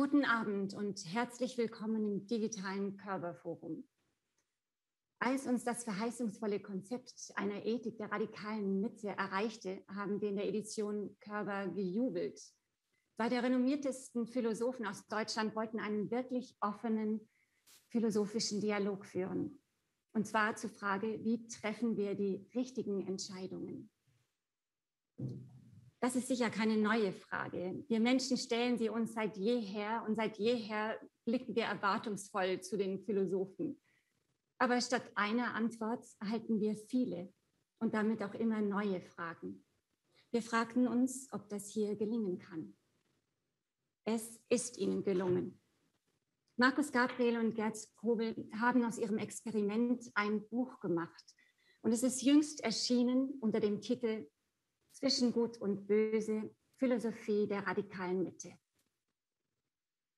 Guten Abend und herzlich willkommen im digitalen Körperforum. Als uns das verheißungsvolle Konzept einer Ethik der radikalen Mitte erreichte, haben wir in der Edition Körper gejubelt. Zwei der renommiertesten Philosophen aus Deutschland wollten einen wirklich offenen philosophischen Dialog führen. Und zwar zur Frage, wie treffen wir die richtigen Entscheidungen? Das ist sicher keine neue Frage. Wir Menschen stellen sie uns seit jeher und seit jeher blicken wir erwartungsvoll zu den Philosophen. Aber statt einer Antwort erhalten wir viele und damit auch immer neue Fragen. Wir fragten uns, ob das hier gelingen kann. Es ist ihnen gelungen. Markus Gabriel und Gerd Kobel haben aus ihrem Experiment ein Buch gemacht. Und es ist jüngst erschienen unter dem Titel zwischen Gut und Böse, Philosophie der radikalen Mitte.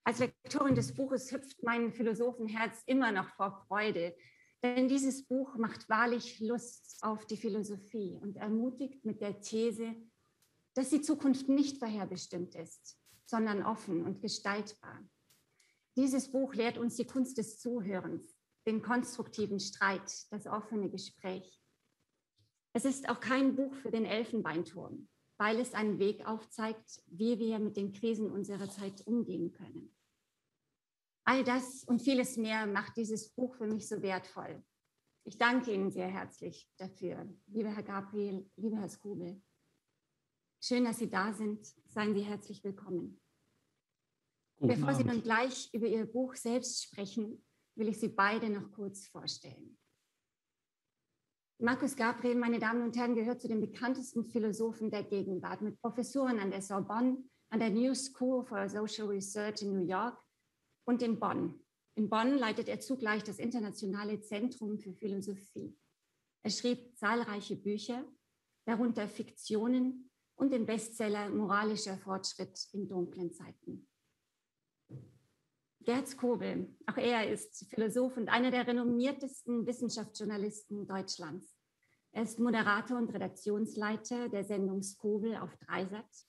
Als Lektorin des Buches hüpft mein Philosophenherz immer noch vor Freude, denn dieses Buch macht wahrlich Lust auf die Philosophie und ermutigt mit der These, dass die Zukunft nicht vorherbestimmt ist, sondern offen und gestaltbar. Dieses Buch lehrt uns die Kunst des Zuhörens, den konstruktiven Streit, das offene Gespräch. Es ist auch kein Buch für den Elfenbeinturm, weil es einen Weg aufzeigt, wie wir mit den Krisen unserer Zeit umgehen können. All das und vieles mehr macht dieses Buch für mich so wertvoll. Ich danke Ihnen sehr herzlich dafür, lieber Herr Gabriel, lieber Herr Skubel. Schön, dass Sie da sind. Seien Sie herzlich willkommen. Guten Bevor Abend. Sie nun gleich über Ihr Buch selbst sprechen, will ich Sie beide noch kurz vorstellen. Markus Gabriel, meine Damen und Herren, gehört zu den bekanntesten Philosophen der Gegenwart mit Professuren an der Sorbonne, an der New School for Social Research in New York und in Bonn. In Bonn leitet er zugleich das Internationale Zentrum für Philosophie. Er schrieb zahlreiche Bücher, darunter Fiktionen und den Bestseller Moralischer Fortschritt in dunklen Zeiten. Gerd Kobel, auch er ist Philosoph und einer der renommiertesten Wissenschaftsjournalisten Deutschlands. Er ist Moderator und Redaktionsleiter der Sendung Skobel auf Dreisat,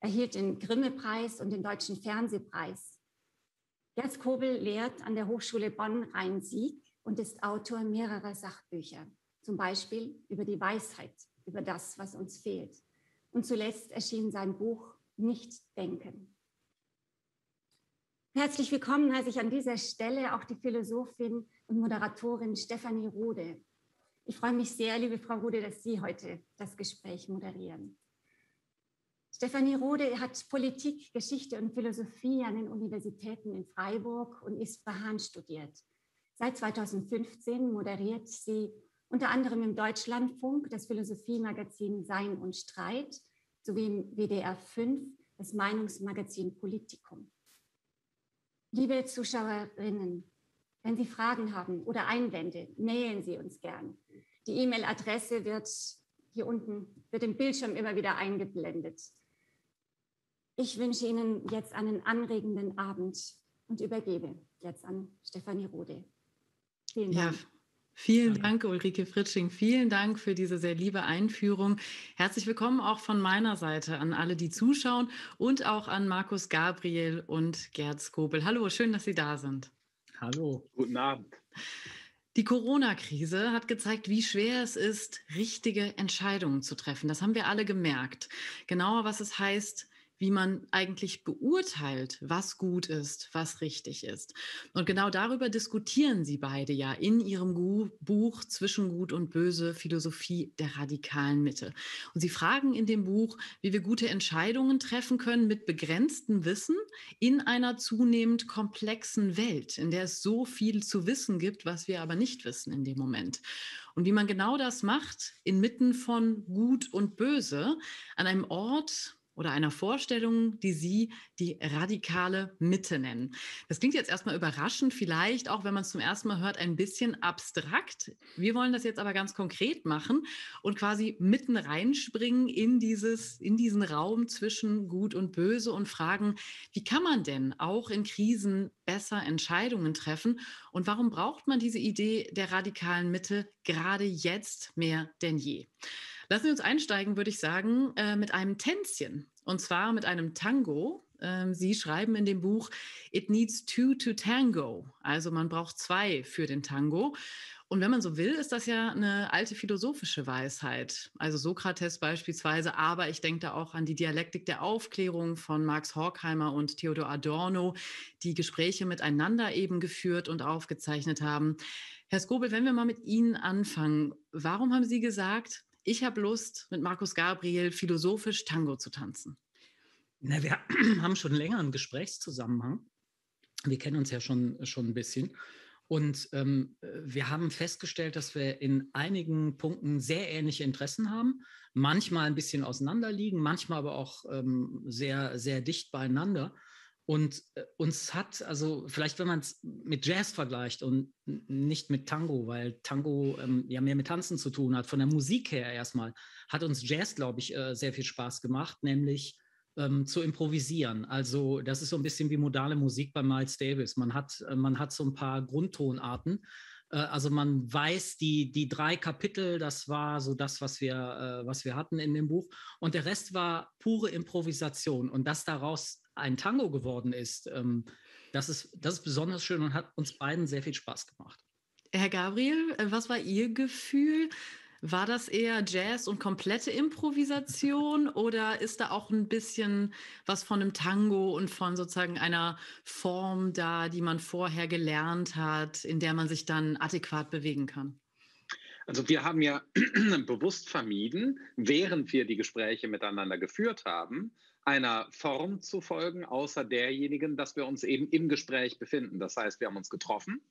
erhielt den Grimme-Preis und den Deutschen Fernsehpreis. Gerd Kobel lehrt an der Hochschule Bonn-Rhein-Sieg und ist Autor mehrerer Sachbücher, zum Beispiel über die Weisheit, über das, was uns fehlt. Und zuletzt erschien sein Buch Nicht denken. Herzlich willkommen heiße ich an dieser Stelle auch die Philosophin und Moderatorin Stefanie Rode. Ich freue mich sehr, liebe Frau Rode, dass Sie heute das Gespräch moderieren. Stefanie Rode hat Politik, Geschichte und Philosophie an den Universitäten in Freiburg und Isfahan studiert. Seit 2015 moderiert sie unter anderem im Deutschlandfunk das Philosophiemagazin Sein und Streit sowie im WDR 5 das Meinungsmagazin Politikum. Liebe Zuschauerinnen, wenn Sie Fragen haben oder Einwände, mailen Sie uns gern. Die E-Mail-Adresse wird hier unten, wird im Bildschirm immer wieder eingeblendet. Ich wünsche Ihnen jetzt einen anregenden Abend und übergebe jetzt an Stefanie Rode. Vielen Dank. Ja. Vielen Dank, Ulrike Fritsching. Vielen Dank für diese sehr liebe Einführung. Herzlich willkommen auch von meiner Seite an alle, die zuschauen und auch an Markus Gabriel und Gerd Skobel. Hallo, schön, dass Sie da sind. Hallo. Guten Abend. Die Corona-Krise hat gezeigt, wie schwer es ist, richtige Entscheidungen zu treffen. Das haben wir alle gemerkt. Genauer, was es heißt, wie man eigentlich beurteilt, was gut ist, was richtig ist. Und genau darüber diskutieren sie beide ja in ihrem Buch Zwischen Gut und Böse, Philosophie der radikalen Mitte. Und sie fragen in dem Buch, wie wir gute Entscheidungen treffen können mit begrenztem Wissen in einer zunehmend komplexen Welt, in der es so viel zu wissen gibt, was wir aber nicht wissen in dem Moment. Und wie man genau das macht, inmitten von Gut und Böse, an einem Ort, oder einer Vorstellung, die Sie die radikale Mitte nennen. Das klingt jetzt erstmal überraschend, vielleicht auch, wenn man es zum ersten Mal hört, ein bisschen abstrakt. Wir wollen das jetzt aber ganz konkret machen und quasi mitten reinspringen in, dieses, in diesen Raum zwischen Gut und Böse und fragen, wie kann man denn auch in Krisen besser Entscheidungen treffen und warum braucht man diese Idee der radikalen Mitte gerade jetzt mehr denn je? Lassen Sie uns einsteigen, würde ich sagen, äh, mit einem Tänzchen. Und zwar mit einem Tango Ähm, Sie schreiben in dem Buch, It needs two to tango. Also man braucht zwei für den Tango. Und wenn man so will, ist das ja eine alte philosophische Weisheit. Also Sokrates beispielsweise, aber ich denke da auch an die Dialektik der Aufklärung von Max Horkheimer und Theodor Adorno, die Gespräche miteinander eben geführt und aufgezeichnet haben. Herr Skobel, wenn wir mal mit Ihnen anfangen, warum haben Sie gesagt, ich habe Lust, mit Markus Gabriel philosophisch Tango zu tanzen? Na, wir haben schon länger einen Gesprächszusammenhang. Wir kennen uns ja schon, schon ein bisschen. Und ähm, wir haben festgestellt, dass wir in einigen Punkten sehr ähnliche Interessen haben, manchmal ein bisschen auseinanderliegen, manchmal aber auch ähm, sehr, sehr dicht beieinander. Und äh, uns hat, also vielleicht wenn man es mit Jazz vergleicht und nicht mit Tango, weil Tango ähm, ja mehr mit Tanzen zu tun hat, von der Musik her erstmal, hat uns Jazz, glaube ich, äh, sehr viel Spaß gemacht, nämlich ähm, zu improvisieren. Also das ist so ein bisschen wie modale Musik bei Miles Davis. Man hat, äh, man hat so ein paar Grundtonarten. Äh, also man weiß, die, die drei Kapitel, das war so das, was wir, was wir hatten in dem Buch. Und der Rest war pure Improvisation. Und dass daraus ein Tango geworden ist, ähm, das ist, das ist besonders schön und hat uns beiden sehr viel Spaß gemacht. Herr Gabriel, äh, was war Ihr Gefühl? War das eher Jazz und komplette Improvisation oder ist da auch ein bisschen was von einem Tango und von sozusagen einer Form da, die man vorher gelernt hat, in der man sich dann adäquat bewegen kann? Also wir haben ja bewusst vermieden, während wir die Gespräche miteinander geführt haben, einer Form zu folgen, außer derjenigen, dass wir uns eben im Gespräch befinden. Das heißt, wir haben uns getroffen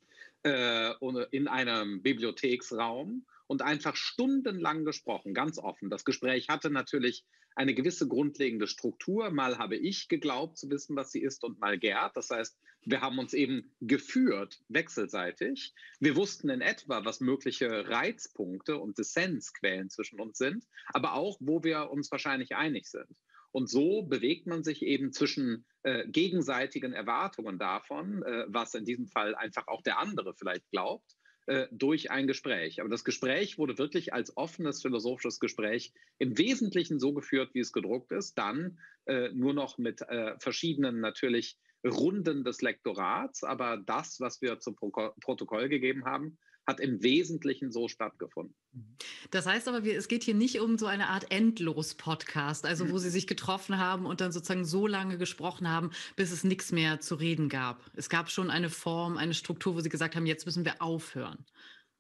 äh, in einem Bibliotheksraum und einfach stundenlang gesprochen, ganz offen. Das Gespräch hatte natürlich eine gewisse grundlegende Struktur. Mal habe ich geglaubt zu wissen, was sie ist und mal Gerd. Das heißt, wir haben uns eben geführt, wechselseitig. Wir wussten in etwa, was mögliche Reizpunkte und Dissensquellen zwischen uns sind, aber auch, wo wir uns wahrscheinlich einig sind. Und so bewegt man sich eben zwischen äh, gegenseitigen Erwartungen davon, äh, was in diesem Fall einfach auch der andere vielleicht glaubt, äh, durch ein Gespräch. Aber das Gespräch wurde wirklich als offenes philosophisches Gespräch im Wesentlichen so geführt, wie es gedruckt ist, dann äh, nur noch mit äh, verschiedenen natürlich Runden des Lektorats, aber das, was wir zum Pro Protokoll gegeben haben, hat im Wesentlichen so stattgefunden. Das heißt aber, es geht hier nicht um so eine Art Endlos-Podcast, also wo Sie sich getroffen haben und dann sozusagen so lange gesprochen haben, bis es nichts mehr zu reden gab. Es gab schon eine Form, eine Struktur, wo Sie gesagt haben, jetzt müssen wir aufhören.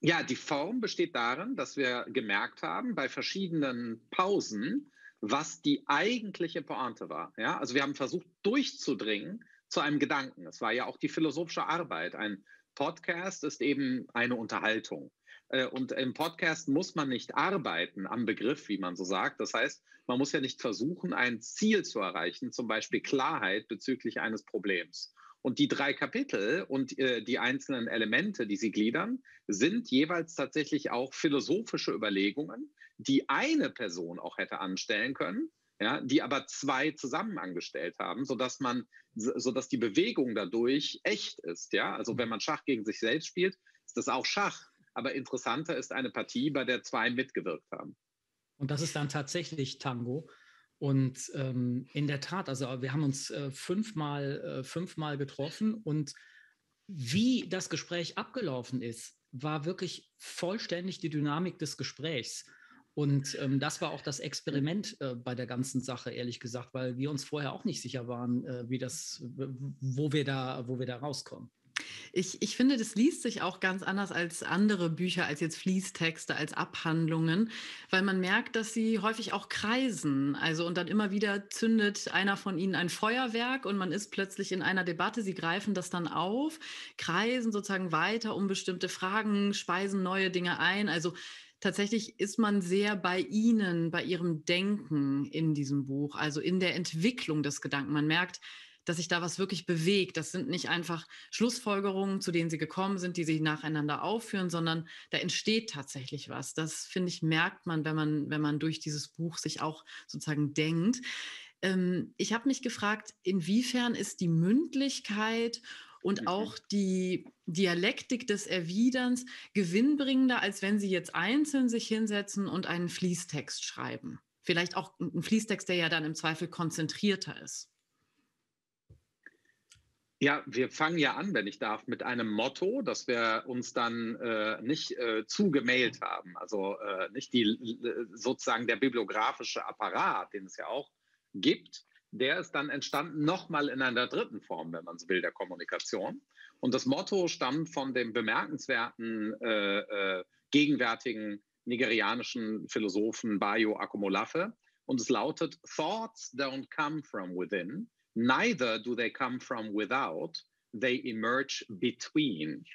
Ja, die Form besteht darin, dass wir gemerkt haben, bei verschiedenen Pausen, was die eigentliche Pointe war. Ja? Also wir haben versucht durchzudringen zu einem Gedanken. Es war ja auch die philosophische Arbeit, ein Podcast ist eben eine Unterhaltung. Äh, und im Podcast muss man nicht arbeiten am Begriff, wie man so sagt. Das heißt, man muss ja nicht versuchen, ein Ziel zu erreichen, zum Beispiel Klarheit bezüglich eines Problems. Und die drei Kapitel und äh, die einzelnen Elemente, die sie gliedern, sind jeweils tatsächlich auch philosophische Überlegungen, die eine Person auch hätte anstellen können, ja, die aber zwei zusammen angestellt haben, sodass man, sodass die Bewegung dadurch echt ist. Ja? Also wenn man Schach gegen sich selbst spielt, ist das auch Schach. Aber interessanter ist eine Partie, bei der zwei mitgewirkt haben. Und das ist dann tatsächlich Tango. Und ähm, in der Tat, also wir haben uns äh, fünfmal, äh, fünfmal getroffen und wie das Gespräch abgelaufen ist, war wirklich vollständig die Dynamik des Gesprächs. Und ähm, das war auch das Experiment äh, bei der ganzen Sache, ehrlich gesagt, weil wir uns vorher auch nicht sicher waren, äh, wie das, wo wir da, wo wir da rauskommen. Ich, ich finde, das liest sich auch ganz anders als andere Bücher, als jetzt Fließtexte, als Abhandlungen, weil man merkt, dass sie häufig auch kreisen. Also und dann immer wieder zündet einer von ihnen ein Feuerwerk und man ist plötzlich in einer Debatte. Sie greifen das dann auf, kreisen sozusagen weiter um bestimmte Fragen, speisen neue Dinge ein. Also tatsächlich ist man sehr bei Ihnen, bei Ihrem Denken in diesem Buch, also in der Entwicklung des Gedanken. Man merkt, dass sich da was wirklich bewegt. Das sind nicht einfach Schlussfolgerungen, zu denen Sie gekommen sind, die Sie nacheinander aufführen, sondern da entsteht tatsächlich was. Das finde ich merkt man, wenn man, wenn man durch dieses Buch sich auch sozusagen denkt. Ähm, ich habe mich gefragt, inwiefern ist die Mündlichkeit und mhm. auch die Dialektik des Erwiderns gewinnbringender, als wenn Sie jetzt einzeln sich hinsetzen und einen Fließtext schreiben. Vielleicht auch einen Fließtext, der ja dann im Zweifel konzentrierter ist. Ja, wir fangen ja an, wenn ich darf, mit einem Motto, das wir uns dann äh, nicht äh, zugemailt haben. Also äh, nicht die sozusagen der bibliografische Apparat, den es ja auch gibt, der ist dann entstanden nochmal in einer dritten Form, wenn man so will, der Kommunikation. Und das Motto stammt von dem bemerkenswerten äh, äh, gegenwärtigen nigerianischen Philosophen Bayo Akomolafe. Und es lautet, Thoughts don't come from within, neither do they come from without, they emerge between.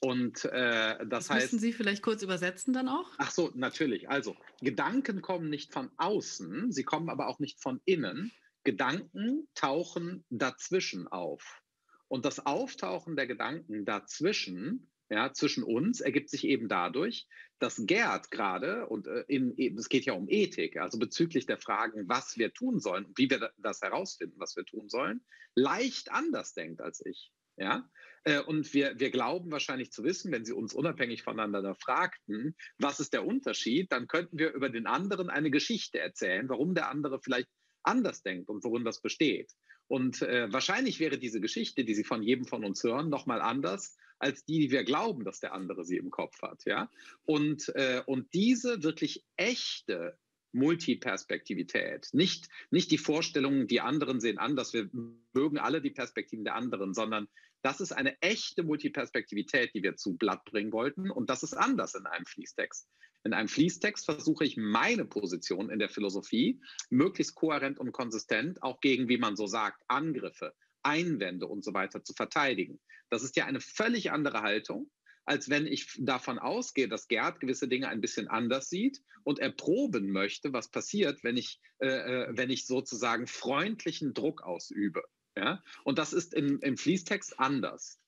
Und äh, das, das heißt. Müssen Sie vielleicht kurz übersetzen dann auch? Ach so, natürlich. Also, Gedanken kommen nicht von außen, sie kommen aber auch nicht von innen. Gedanken tauchen dazwischen auf. Und das Auftauchen der Gedanken dazwischen, ja, zwischen uns, ergibt sich eben dadurch, dass Gerd gerade, und äh, in, es geht ja um Ethik, also bezüglich der Fragen, was wir tun sollen und wie wir das herausfinden, was wir tun sollen, leicht anders denkt als ich. Ja? Äh, und wir, wir glauben wahrscheinlich zu wissen, wenn Sie uns unabhängig voneinander fragten, was ist der Unterschied, dann könnten wir über den anderen eine Geschichte erzählen, warum der andere vielleicht anders denkt und worin das besteht. Und äh, wahrscheinlich wäre diese Geschichte, die Sie von jedem von uns hören, nochmal anders als die, die wir glauben, dass der andere sie im Kopf hat. Ja? Und, äh, und diese wirklich echte Multiperspektivität, nicht, nicht die Vorstellungen, die anderen sehen anders, wir mögen alle die Perspektiven der anderen, sondern das ist eine echte Multiperspektivität, die wir zu Blatt bringen wollten. Und das ist anders in einem Fließtext. In einem Fließtext versuche ich meine Position in der Philosophie möglichst kohärent und konsistent auch gegen, wie man so sagt, Angriffe, Einwände und so weiter zu verteidigen. Das ist ja eine völlig andere Haltung, als wenn ich davon ausgehe, dass Gerd gewisse Dinge ein bisschen anders sieht und erproben möchte, was passiert, wenn ich, äh, äh wenn ich sozusagen freundlichen Druck ausübe. Ja? Und das ist im, im Fließtext anders.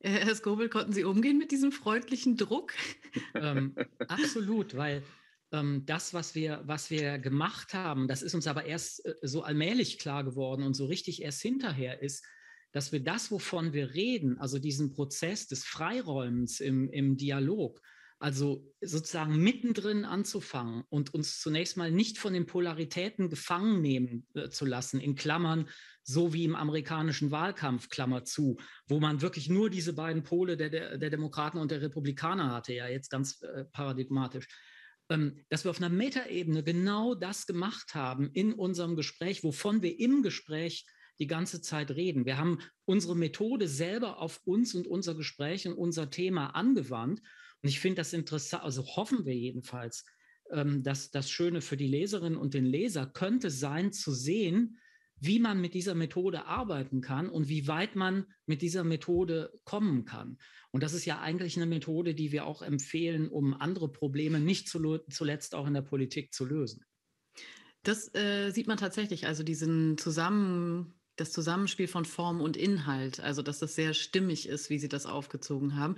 Äh, Herr Skobel, konnten Sie umgehen mit diesem freundlichen Druck? ähm, absolut, weil ähm, das, was wir, was wir gemacht haben, das ist uns aber erst äh, so allmählich klar geworden und so richtig erst hinterher ist, dass wir das, wovon wir reden, also diesen Prozess des Freiräumens im, im Dialog, also sozusagen mittendrin anzufangen und uns zunächst mal nicht von den Polaritäten gefangen nehmen äh, zu lassen, in Klammern, so wie im amerikanischen Wahlkampf, Klammer zu, wo man wirklich nur diese beiden Pole der, der, der Demokraten und der Republikaner hatte, ja jetzt ganz äh, paradigmatisch, ähm, dass wir auf einer Metaebene genau das gemacht haben in unserem Gespräch, wovon wir im Gespräch die ganze Zeit reden. Wir haben unsere Methode selber auf uns und unser Gespräch und unser Thema angewandt und ich finde das interessant, also hoffen wir jedenfalls, ähm, dass das Schöne für die Leserinnen und den Leser könnte sein, zu sehen, wie man mit dieser Methode arbeiten kann und wie weit man mit dieser Methode kommen kann. Und das ist ja eigentlich eine Methode, die wir auch empfehlen, um andere Probleme nicht zuletzt auch in der Politik zu lösen. Das äh, sieht man tatsächlich, also diesen Zusammen das Zusammenspiel von Form und Inhalt, also dass das sehr stimmig ist, wie Sie das aufgezogen haben.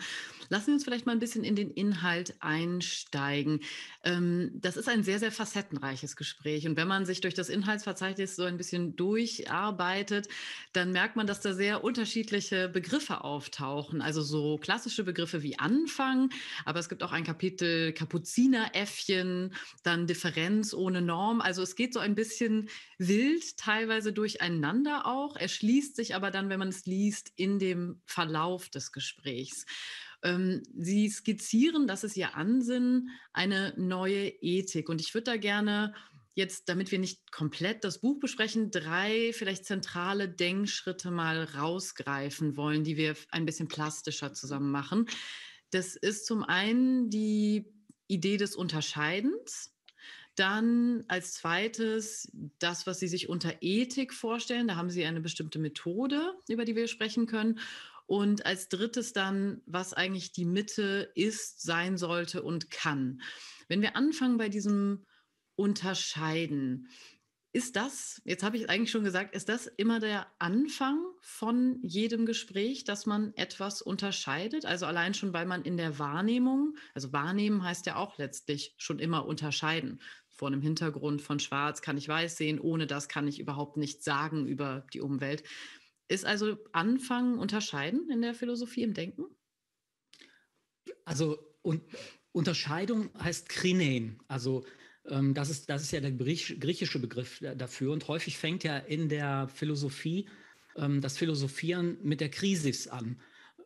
Lassen Sie uns vielleicht mal ein bisschen in den Inhalt einsteigen. Ähm, das ist ein sehr, sehr facettenreiches Gespräch. Und wenn man sich durch das Inhaltsverzeichnis so ein bisschen durcharbeitet, dann merkt man, dass da sehr unterschiedliche Begriffe auftauchen. Also so klassische Begriffe wie Anfang, aber es gibt auch ein Kapitel Kapuzineräffchen, dann Differenz ohne Norm. Also es geht so ein bisschen wild teilweise durcheinander auch, erschließt sich aber dann, wenn man es liest, in dem Verlauf des Gesprächs. Ähm, Sie skizzieren, das ist Ihr Ansinnen, eine neue Ethik. Und ich würde da gerne jetzt, damit wir nicht komplett das Buch besprechen, drei vielleicht zentrale Denkschritte mal rausgreifen wollen, die wir ein bisschen plastischer zusammen machen. Das ist zum einen die Idee des Unterscheidens. Dann als zweites das, was Sie sich unter Ethik vorstellen. Da haben Sie eine bestimmte Methode, über die wir sprechen können. Und als drittes dann, was eigentlich die Mitte ist, sein sollte und kann. Wenn wir anfangen bei diesem Unterscheiden, ist das, jetzt habe ich eigentlich schon gesagt, ist das immer der Anfang von jedem Gespräch, dass man etwas unterscheidet? Also allein schon, weil man in der Wahrnehmung, also wahrnehmen heißt ja auch letztlich schon immer unterscheiden vor einem Hintergrund von Schwarz kann ich weiß sehen, ohne das kann ich überhaupt nichts sagen über die Umwelt. Ist also Anfangen unterscheiden in der Philosophie, im Denken? Also und, Unterscheidung heißt Krinein. Also ähm, das, ist, das ist ja der griechische Begriff dafür. Und häufig fängt ja in der Philosophie ähm, das Philosophieren mit der Krisis an.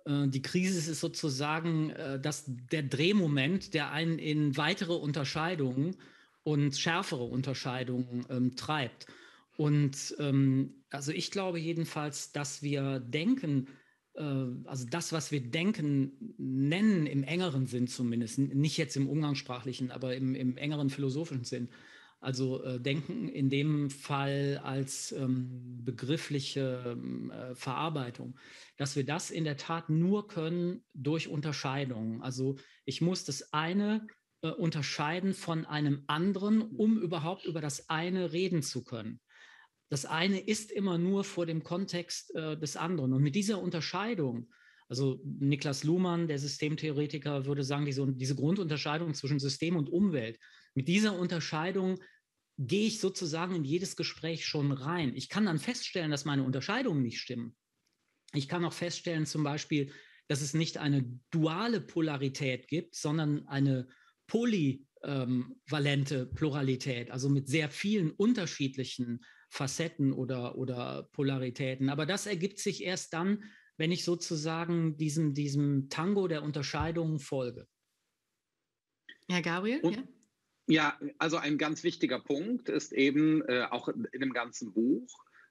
Äh, die Krise ist sozusagen äh, das, der Drehmoment, der einen in weitere Unterscheidungen und schärfere Unterscheidungen ähm, treibt. Und ähm, also ich glaube jedenfalls, dass wir denken, äh, also das, was wir denken, nennen im engeren Sinn zumindest, nicht jetzt im umgangssprachlichen, aber im, im engeren philosophischen Sinn, also äh, Denken in dem Fall als ähm, begriffliche äh, Verarbeitung, dass wir das in der Tat nur können durch Unterscheidungen. Also ich muss das eine äh, unterscheiden von einem anderen, um überhaupt über das eine reden zu können. Das eine ist immer nur vor dem Kontext äh, des anderen. Und mit dieser Unterscheidung, also Niklas Luhmann, der Systemtheoretiker, würde sagen, diese, diese Grundunterscheidung zwischen System und Umwelt, mit dieser Unterscheidung gehe ich sozusagen in jedes Gespräch schon rein. Ich kann dann feststellen, dass meine Unterscheidungen nicht stimmen. Ich kann auch feststellen zum Beispiel, dass es nicht eine duale Polarität gibt, sondern eine polyvalente ähm, Pluralität, also mit sehr vielen unterschiedlichen Facetten oder, oder Polaritäten. Aber das ergibt sich erst dann, wenn ich sozusagen diesem, diesem Tango der Unterscheidungen folge. Herr Gabriel? Und, ja? Ja, also ein ganz wichtiger Punkt ist eben äh, auch in dem ganzen Buch,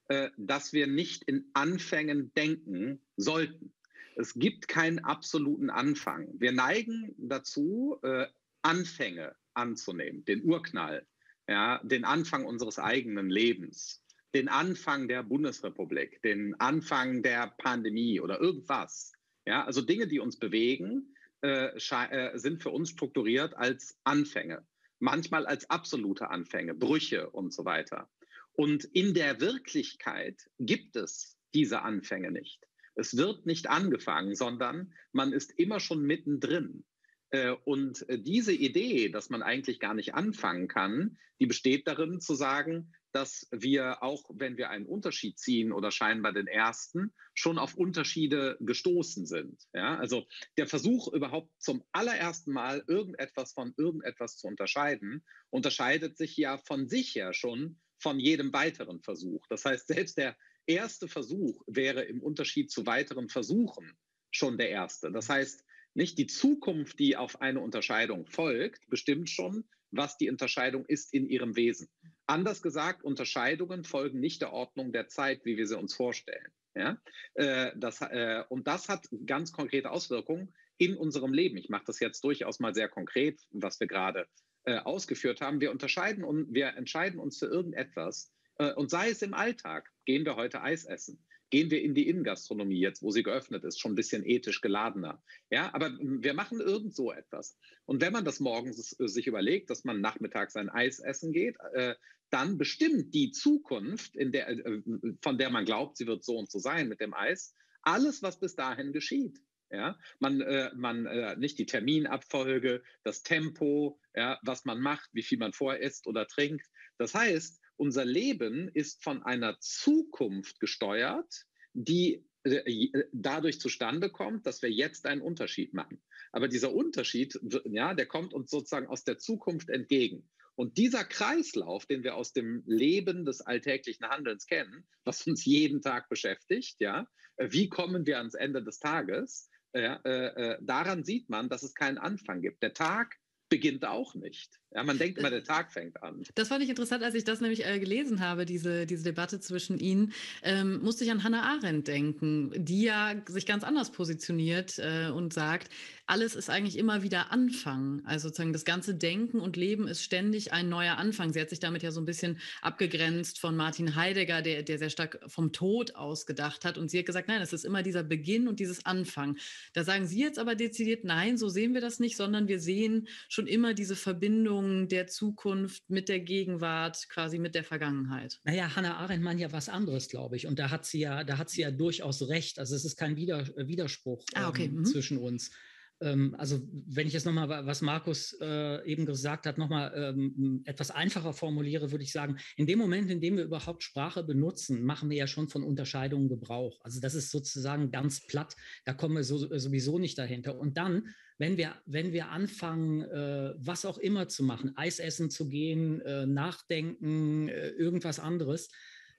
äh, dass wir nicht in Anfängen denken sollten. Es gibt keinen absoluten Anfang. Wir neigen dazu, äh, Anfänge anzunehmen, den Urknall, ja, den Anfang unseres eigenen Lebens, den Anfang der Bundesrepublik, den Anfang der Pandemie oder irgendwas. Ja, also Dinge, die uns bewegen, äh, äh, sind für uns strukturiert als Anfänge manchmal als absolute Anfänge, Brüche und so weiter. Und in der Wirklichkeit gibt es diese Anfänge nicht. Es wird nicht angefangen, sondern man ist immer schon mittendrin. Äh, und äh, diese Idee, dass man eigentlich gar nicht anfangen kann, die besteht darin zu sagen, dass wir auch, wenn wir einen Unterschied ziehen oder scheinbar den ersten, schon auf Unterschiede gestoßen sind. Ja? Also der Versuch überhaupt zum allerersten Mal irgendetwas von irgendetwas zu unterscheiden, unterscheidet sich ja von sich her schon von jedem weiteren Versuch. Das heißt, selbst der erste Versuch wäre im Unterschied zu weiteren Versuchen schon der erste. Das heißt, nicht die Zukunft, die auf eine Unterscheidung folgt, bestimmt schon, was die Unterscheidung ist in ihrem Wesen. Anders gesagt, Unterscheidungen folgen nicht der Ordnung der Zeit, wie wir sie uns vorstellen. Ja? Äh, das, äh, und das hat ganz konkrete Auswirkungen in unserem Leben. Ich mache das jetzt durchaus mal sehr konkret, was wir gerade äh, ausgeführt haben. Wir unterscheiden und wir entscheiden uns für irgendetwas. Und sei es im Alltag, gehen wir heute Eis essen. Gehen wir in die Innengastronomie jetzt, wo sie geöffnet ist, schon ein bisschen ethisch geladener. Ja, aber wir machen irgend so etwas. Und wenn man das morgens äh, sich überlegt, dass man nachmittags ein Eis essen geht, äh, dann bestimmt die Zukunft, der, äh, von der man glaubt, sie wird so und so sein mit dem Eis, alles, was bis dahin geschieht. Ja, man, äh, man äh, nicht die Terminabfolge, das Tempo, ja, was man macht, wie viel man vorher isst oder trinkt. Das heißt, unser Leben ist von einer Zukunft gesteuert, die äh, äh, dadurch zustande kommt, dass wir jetzt einen Unterschied machen. Aber dieser Unterschied, ja, der kommt uns sozusagen aus der Zukunft entgegen. Und dieser Kreislauf, den wir aus dem Leben des alltäglichen Handelns kennen, was uns jeden Tag beschäftigt, ja, äh, wie kommen wir ans Ende des Tages? Ja, äh, daran sieht man, dass es keinen Anfang gibt. Der Tag beginnt auch nicht. Ja, man denkt immer, der Tag fängt an. Das fand ich interessant, als ich das nämlich äh, gelesen habe, diese, diese Debatte zwischen Ihnen, ähm, musste ich an Hannah Arendt denken, die ja sich ganz anders positioniert äh, und sagt, alles ist eigentlich immer wieder Anfang. Also sozusagen das ganze Denken und Leben ist ständig ein neuer Anfang. Sie hat sich damit ja so ein bisschen abgegrenzt von Martin Heidegger, der, der sehr stark vom Tod ausgedacht hat. Und sie hat gesagt, nein, es ist immer dieser Beginn und dieses Anfang. Da sagen Sie jetzt aber dezidiert, nein, so sehen wir das nicht, sondern wir sehen schon immer diese Verbindung Verbindung der Zukunft mit der Gegenwart, quasi mit der Vergangenheit. Naja, Hannah Arendt meint ja was anderes, glaube ich. Und da hat sie ja, da hat sie ja durchaus recht. Also es ist kein Wider Widerspruch ah, okay. ähm, mhm. zwischen uns ähm, also wenn ich jetzt nochmal, was Markus äh, eben gesagt hat, nochmal ähm, etwas einfacher formuliere, würde ich sagen, in dem Moment, in dem wir überhaupt Sprache benutzen, machen wir ja schon von Unterscheidungen Gebrauch. Also das ist sozusagen ganz platt, da kommen wir so, sowieso nicht dahinter. Und dann wenn wir, wenn wir anfangen, äh, was auch immer zu machen, Eis essen zu gehen, äh, nachdenken, äh, irgendwas anderes,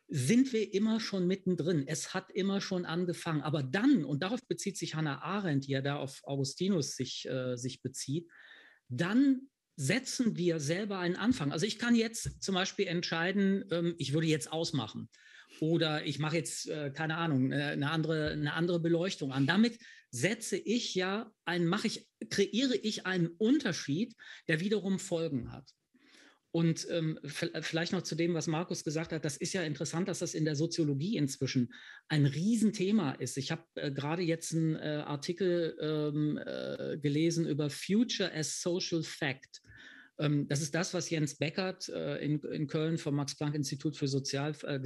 sind wir immer schon mittendrin. Es hat immer schon angefangen. Aber dann, und darauf bezieht sich Hannah Arendt, die ja da auf Augustinus sich, äh, sich bezieht, dann setzen wir selber einen Anfang. Also ich kann jetzt zum Beispiel entscheiden, ähm, ich würde jetzt ausmachen oder ich mache jetzt, äh, keine Ahnung, äh, eine, andere, eine andere Beleuchtung an. Damit setze ich ja ein, mache ich, kreiere ich einen Unterschied, der wiederum Folgen hat. Und ähm, vielleicht noch zu dem, was Markus gesagt hat, das ist ja interessant, dass das in der Soziologie inzwischen ein Riesenthema ist. Ich habe äh, gerade jetzt einen äh, Artikel ähm, äh, gelesen über Future as Social Fact. Ähm, das ist das, was Jens Beckert äh, in, in, Köln vom Max-Planck-Institut für Sozial äh,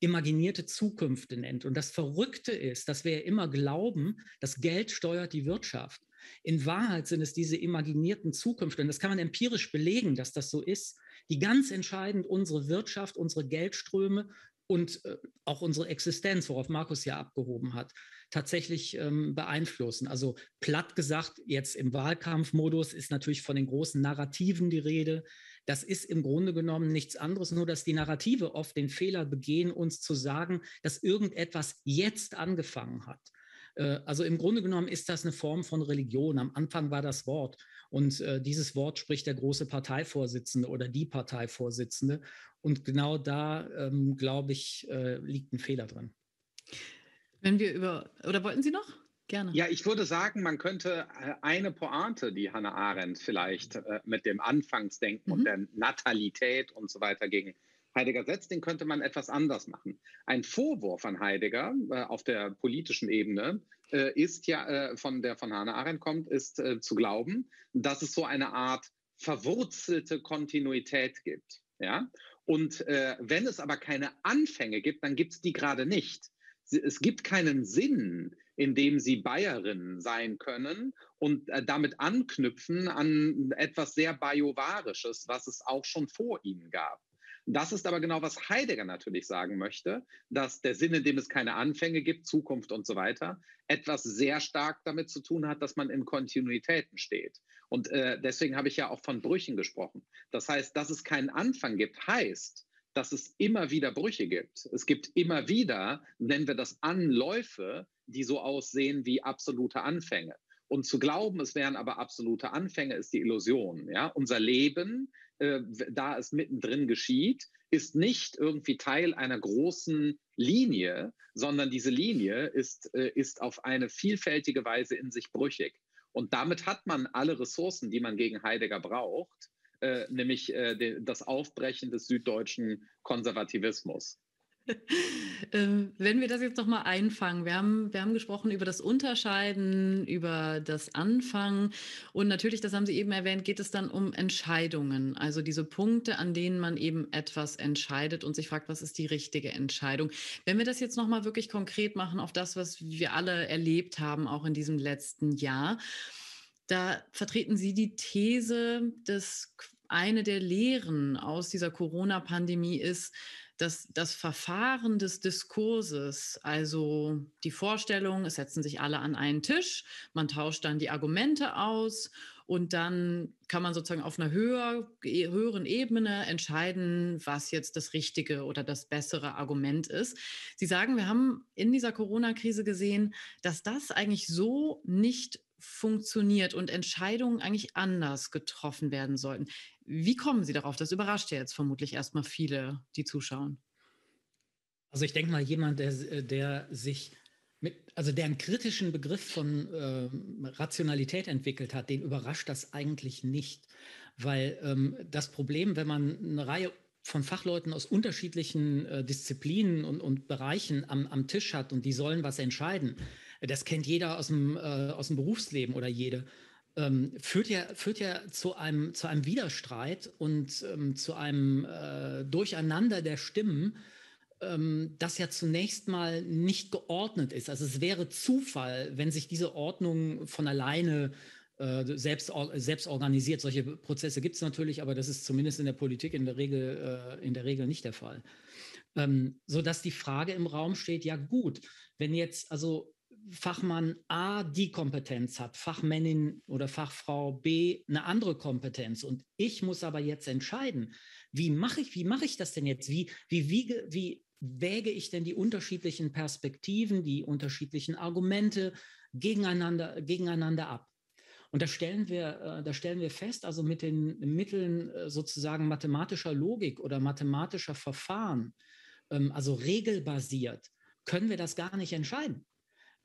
imaginierte Zukünfte nennt. Und das Verrückte ist, dass wir immer glauben, das Geld steuert die Wirtschaft. In Wahrheit sind es diese imaginierten Zukünfte, und das kann man empirisch belegen, dass das so ist, die ganz entscheidend unsere Wirtschaft, unsere Geldströme und äh, auch unsere Existenz, worauf Markus ja abgehoben hat, tatsächlich ähm, beeinflussen. Also platt gesagt, jetzt im Wahlkampfmodus ist natürlich von den großen Narrativen die Rede. Das ist im Grunde genommen nichts anderes, nur dass die Narrative oft den Fehler begehen, uns zu sagen, dass irgendetwas jetzt angefangen hat. Äh, also im Grunde genommen ist das eine Form von Religion. Am Anfang war das Wort. Und äh, dieses Wort spricht der große Parteivorsitzende oder die Parteivorsitzende. Und genau da, ähm, glaube ich, äh, liegt ein Fehler drin. Wenn wir über, oder wollten Sie noch? Gerne. Ja, ich würde sagen, man könnte äh, eine Pointe, die Hannah Arendt vielleicht äh, mit dem Anfangsdenken mhm. und der Natalität und so weiter gegen Heidegger setzt, den könnte man etwas anders machen. Ein Vorwurf an Heidegger äh, auf der politischen Ebene äh, ist ja, äh, von der von Hannah Arendt kommt, ist äh, zu glauben, dass es so eine Art verwurzelte Kontinuität gibt. Ja? Und wenn es aber keine Anfänge gibt, dann gibt es die gerade nicht. Es gibt keinen Sinn, in dem sie Bayerin sein können und äh, damit anknüpfen an etwas sehr Bajovarisches, was es auch schon vor ihnen gab. Das ist aber genau, was Heidegger natürlich sagen möchte, dass der Sinn, in dem es keine Anfänge gibt, Zukunft und so weiter, etwas sehr stark damit zu tun hat, dass man in Kontinuitäten steht. Und äh, deswegen habe ich ja auch von Brüchen gesprochen. Das heißt, dass es keinen Anfang gibt, heißt, dass es immer wieder Brüche gibt. Es gibt immer wieder, nennen wir das Anläufe, die so aussehen wie absolute Anfänge. Und zu glauben, es wären aber absolute Anfänge, ist die Illusion. Ja? Unser Leben äh, da es mittendrin geschieht, ist nicht irgendwie Teil einer großen Linie, sondern diese Linie ist, äh, ist auf eine vielfältige Weise in sich brüchig. Und damit hat man alle Ressourcen, die man gegen Heidegger braucht, äh, nämlich äh, de, das Aufbrechen des süddeutschen Konservativismus. Ähm, wenn wir das jetzt noch mal einfangen, wir haben, wir haben gesprochen über das Unterscheiden, über das Anfangen und natürlich, das haben Sie eben erwähnt, geht es dann um Entscheidungen, also diese Punkte, an denen man eben etwas entscheidet und sich fragt, was ist die richtige Entscheidung. Wenn wir das jetzt noch mal wirklich konkret machen auf das, was wir alle erlebt haben, auch in diesem letzten Jahr, da vertreten Sie die These, dass eine der Lehren aus dieser Corona-Pandemie ist, dass das Verfahren des Diskurses, also die Vorstellung, es setzen sich alle an einen Tisch, man tauscht dann die Argumente aus und dann kann man sozusagen auf einer höher, höheren Ebene entscheiden, was jetzt das richtige oder das bessere Argument ist. Sie sagen, wir haben in dieser Corona-Krise gesehen, dass das eigentlich so nicht funktioniert und Entscheidungen eigentlich anders getroffen werden sollten. Wie kommen Sie darauf? Das überrascht ja jetzt vermutlich erstmal viele, die zuschauen. Also ich denke mal, jemand, der, äh, der sich mit, also der einen kritischen Begriff von äh, Rationalität entwickelt hat, den überrascht das eigentlich nicht. Weil ähm, das Problem, wenn man eine Reihe von Fachleuten aus unterschiedlichen äh, Disziplinen und, und Bereichen am, am Tisch hat und die sollen was entscheiden, das kennt jeder aus dem, äh, aus dem Berufsleben oder jede, ähm, führt, ja, führt ja zu einem, zu einem Widerstreit und ähm, zu einem äh, Durcheinander der Stimmen, ähm, das ja zunächst mal nicht geordnet ist. Also es wäre Zufall, wenn sich diese Ordnung von alleine äh, selbst, selbst organisiert. Solche Prozesse gibt es natürlich, aber das ist zumindest in der Politik in der Regel, äh, in der Regel nicht der Fall. Ähm, sodass die Frage im Raum steht, ja gut, wenn jetzt also Fachmann A die Kompetenz hat, Fachmännin oder Fachfrau B eine andere Kompetenz und ich muss aber jetzt entscheiden, wie mache ich, wie mache ich das denn jetzt? Wie, wie, wiege, wie wäge ich denn die unterschiedlichen Perspektiven, die unterschiedlichen Argumente gegeneinander, gegeneinander ab? Und da stellen wir, äh, da stellen wir fest, also mit den Mitteln äh, sozusagen mathematischer Logik oder mathematischer Verfahren, ähm, also regelbasiert, können wir das gar nicht entscheiden.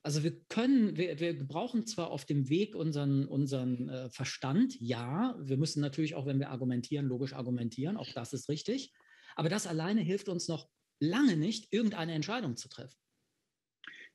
Also wir können, wir, wir brauchen zwar auf dem Weg unseren, unseren äh, Verstand, ja, wir müssen natürlich auch, wenn wir argumentieren, logisch argumentieren, auch das ist richtig, aber das alleine hilft uns noch lange nicht, irgendeine Entscheidung zu treffen.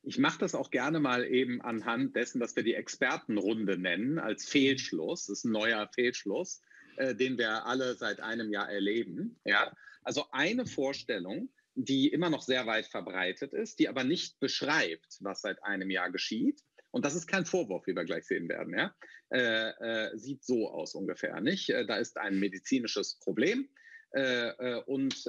Ich mache das auch gerne mal eben anhand dessen, dass wir die Expertenrunde nennen, als Fehlschluss. Das ist ein neuer Fehlschluss, äh, den wir alle seit einem Jahr erleben. Ja? Also eine Vorstellung, die immer noch sehr weit verbreitet ist, die aber nicht beschreibt, was seit einem Jahr geschieht. Und das ist kein Vorwurf, wie wir gleich sehen werden. Ja? Äh, äh, sieht so aus ungefähr. Nicht? Äh, da ist ein medizinisches Problem. Äh, äh, und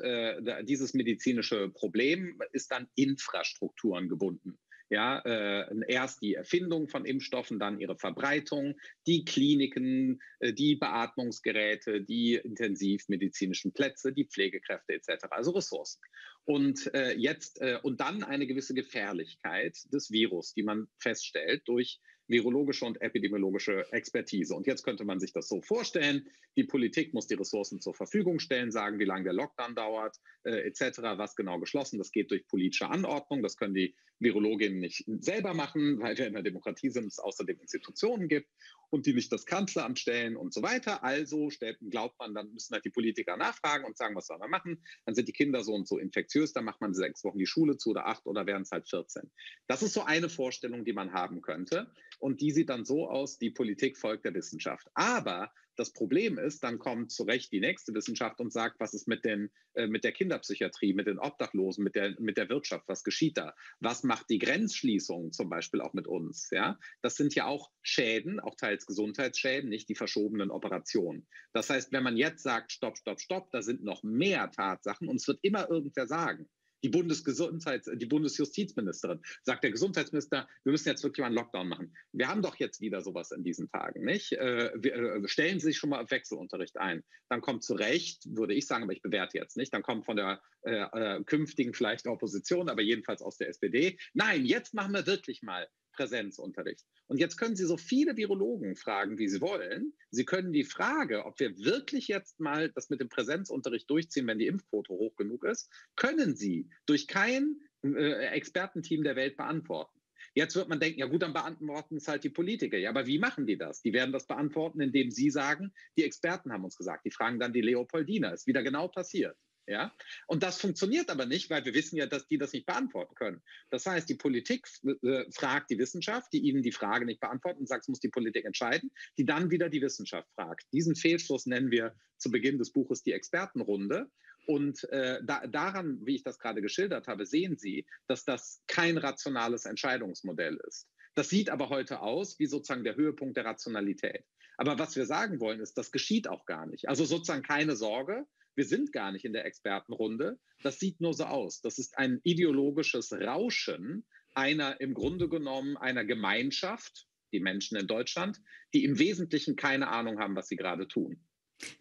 dieses medizinische Problem ist dann Infrastrukturen gebunden. Ja, äh, erst die Erfindung von Impfstoffen, dann ihre Verbreitung, die Kliniken, äh, die Beatmungsgeräte, die intensivmedizinischen Plätze, die Pflegekräfte etc., also Ressourcen. Und äh, jetzt äh, und dann eine gewisse Gefährlichkeit des Virus, die man feststellt durch virologische und epidemiologische Expertise. Und jetzt könnte man sich das so vorstellen, die Politik muss die Ressourcen zur Verfügung stellen, sagen, wie lange der Lockdown dauert, äh, etc., was genau geschlossen. Das geht durch politische Anordnung. Das können die Virologinnen nicht selber machen, weil wir in der Demokratie sind, es außerdem Institutionen gibt und die nicht das Kanzleramt stellen und so weiter. Also stellt, glaubt man, dann müssen halt die Politiker nachfragen und sagen, was soll man machen. Dann sind die Kinder so und so infektiös, dann macht man sechs Wochen die Schule zu oder acht oder werden es halt 14. Das ist so eine Vorstellung, die man haben könnte. Und die sieht dann so aus, die Politik folgt der Wissenschaft. Aber das Problem ist, dann kommt zu Recht die nächste Wissenschaft und sagt, was ist mit, den, äh, mit der Kinderpsychiatrie, mit den Obdachlosen, mit der, mit der Wirtschaft, was geschieht da? Was macht die Grenzschließung zum Beispiel auch mit uns? Ja? Das sind ja auch Schäden, auch teils Gesundheitsschäden, nicht die verschobenen Operationen. Das heißt, wenn man jetzt sagt, stopp, stopp, stopp, da sind noch mehr Tatsachen und es wird immer irgendwer sagen, die Bundesgesundheits-, die Bundesjustizministerin, sagt der Gesundheitsminister, wir müssen jetzt wirklich mal einen Lockdown machen. Wir haben doch jetzt wieder sowas in diesen Tagen, nicht? Äh, wir, äh, stellen Sie sich schon mal auf Wechselunterricht ein. Dann kommt zu Recht, würde ich sagen, aber ich bewerte jetzt nicht, dann kommt von der äh, äh künftigen vielleicht Opposition, aber jedenfalls aus der SPD, nein, jetzt machen wir wirklich mal Präsenzunterricht. Und jetzt können Sie so viele Virologen fragen, wie Sie wollen. Sie können die Frage, ob wir wirklich jetzt mal das mit dem Präsenzunterricht durchziehen, wenn die Impfquote hoch genug ist, können Sie durch kein äh, Expertenteam der Welt beantworten. Jetzt wird man denken, ja gut, dann beantworten es halt die Politiker. Ja, aber wie machen die das? Die werden das beantworten, indem sie sagen, die Experten haben uns gesagt. Die fragen dann die Leopoldina. Ist wieder genau passiert. Ja? Und das funktioniert aber nicht, weil wir wissen ja, dass die das nicht beantworten können. Das heißt, die Politik äh, fragt die Wissenschaft, die ihnen die Frage nicht beantwortet und sagt, es muss die Politik entscheiden, die dann wieder die Wissenschaft fragt. Diesen Fehlschluss nennen wir zu Beginn des Buches die Expertenrunde. Und äh, da, daran, wie ich das gerade geschildert habe, sehen Sie, dass das kein rationales Entscheidungsmodell ist. Das sieht aber heute aus wie sozusagen der Höhepunkt der Rationalität. Aber was wir sagen wollen, ist, das geschieht auch gar nicht. Also sozusagen keine Sorge, wir sind gar nicht in der Expertenrunde. Das sieht nur so aus. Das ist ein ideologisches Rauschen einer im Grunde genommen einer Gemeinschaft, die Menschen in Deutschland, die im Wesentlichen keine Ahnung haben, was sie gerade tun.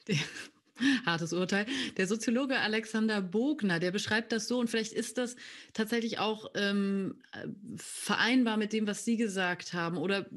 Hartes Urteil. Der Soziologe Alexander Bogner, der beschreibt das so und vielleicht ist das tatsächlich auch ähm, vereinbar mit dem, was Sie gesagt haben oder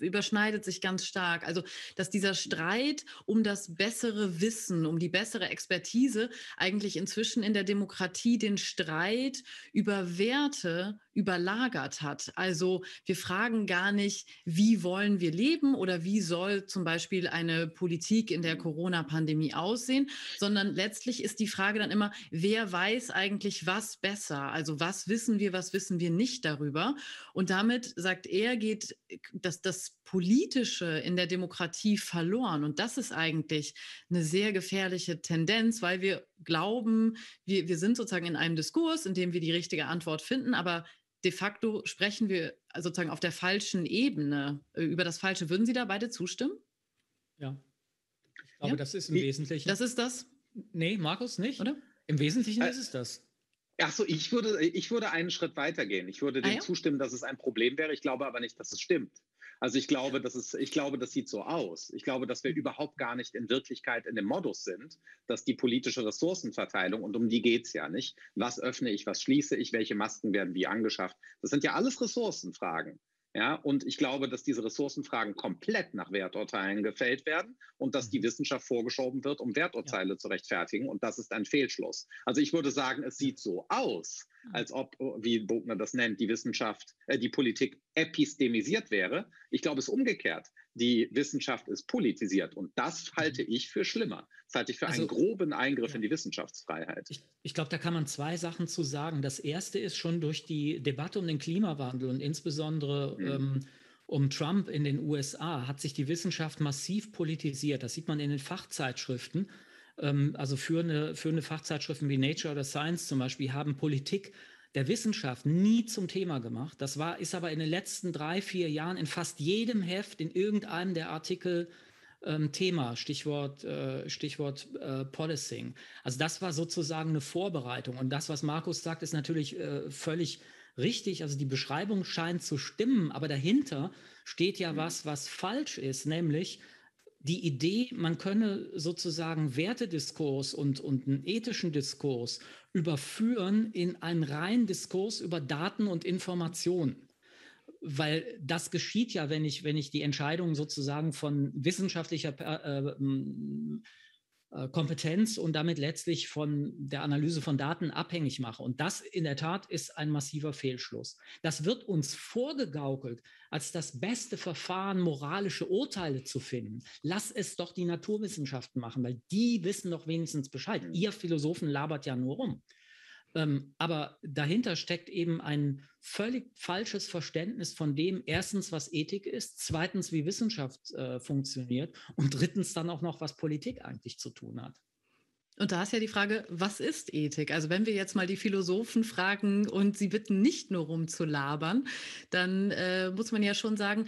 überschneidet sich ganz stark. Also, dass dieser Streit um das bessere Wissen, um die bessere Expertise eigentlich inzwischen in der Demokratie den Streit über Werte überlagert hat. Also wir fragen gar nicht, wie wollen wir leben oder wie soll zum Beispiel eine Politik in der Corona-Pandemie aussehen, sondern letztlich ist die Frage dann immer, wer weiß eigentlich was besser? Also was wissen wir, was wissen wir nicht darüber? Und damit sagt er, geht dass das Politische in der Demokratie verloren. Und das ist eigentlich eine sehr gefährliche Tendenz, weil wir glauben, wir, wir sind sozusagen in einem Diskurs, in dem wir die richtige Antwort finden, aber de facto sprechen wir sozusagen auf der falschen Ebene äh, über das Falsche. Würden Sie da beide zustimmen? Ja. Ich glaube, ja? das ist im Wesentlichen. Das ist das? Nee, Markus, nicht? Oder? Im Wesentlichen äh, ist es das. Achso, ich würde, ich würde einen Schritt weiter gehen. Ich würde ah, dem ja? zustimmen, dass es ein Problem wäre. Ich glaube aber nicht, dass es stimmt. Also ich glaube, das ist, ich glaube, das sieht so aus. Ich glaube, dass wir überhaupt gar nicht in Wirklichkeit in dem Modus sind, dass die politische Ressourcenverteilung, und um die geht es ja nicht, was öffne ich, was schließe ich, welche Masken werden wie angeschafft, das sind ja alles Ressourcenfragen. Ja, und ich glaube, dass diese Ressourcenfragen komplett nach Werturteilen gefällt werden und dass die mhm. Wissenschaft vorgeschoben wird, um Werturteile ja. zu rechtfertigen. Und das ist ein Fehlschluss. Also ich würde sagen, es sieht so aus. Als ob, wie Bogner das nennt, die Wissenschaft, äh, die Politik epistemisiert wäre. Ich glaube, es ist umgekehrt die Wissenschaft ist politisiert. Und das halte mhm. ich für schlimmer. Das halte ich für also, einen groben Eingriff ja. in die Wissenschaftsfreiheit. Ich, ich glaube, da kann man zwei Sachen zu sagen. Das erste ist schon durch die Debatte um den Klimawandel und insbesondere mhm. ähm, um Trump in den USA hat sich die Wissenschaft massiv politisiert. Das sieht man in den Fachzeitschriften. Ähm, also führende, führende Fachzeitschriften wie Nature oder Science zum Beispiel haben Politik der Wissenschaft nie zum Thema gemacht. Das war, ist aber in den letzten drei, vier Jahren in fast jedem Heft, in irgendeinem der Artikel ähm, Thema, Stichwort, äh, Stichwort äh, Policing. Also das war sozusagen eine Vorbereitung. Und das, was Markus sagt, ist natürlich äh, völlig richtig. Also die Beschreibung scheint zu stimmen, aber dahinter steht ja mhm. was, was falsch ist, nämlich die Idee, man könne sozusagen Wertediskurs und, und einen ethischen Diskurs überführen in einen reinen Diskurs über Daten und Informationen. Weil das geschieht ja, wenn ich, wenn ich die Entscheidung sozusagen von wissenschaftlicher äh, äh, Kompetenz und damit letztlich von der Analyse von Daten abhängig mache. Und das in der Tat ist ein massiver Fehlschluss. Das wird uns vorgegaukelt, als das beste Verfahren, moralische Urteile zu finden. Lass es doch die Naturwissenschaften machen, weil die wissen doch wenigstens Bescheid. Mhm. Ihr Philosophen labert ja nur rum. Ähm, aber dahinter steckt eben ein völlig falsches Verständnis von dem, erstens, was Ethik ist, zweitens, wie Wissenschaft äh, funktioniert und drittens dann auch noch, was Politik eigentlich zu tun hat. Und da ist ja die Frage, was ist Ethik? Also wenn wir jetzt mal die Philosophen fragen und sie bitten, nicht nur rumzulabern, dann äh, muss man ja schon sagen,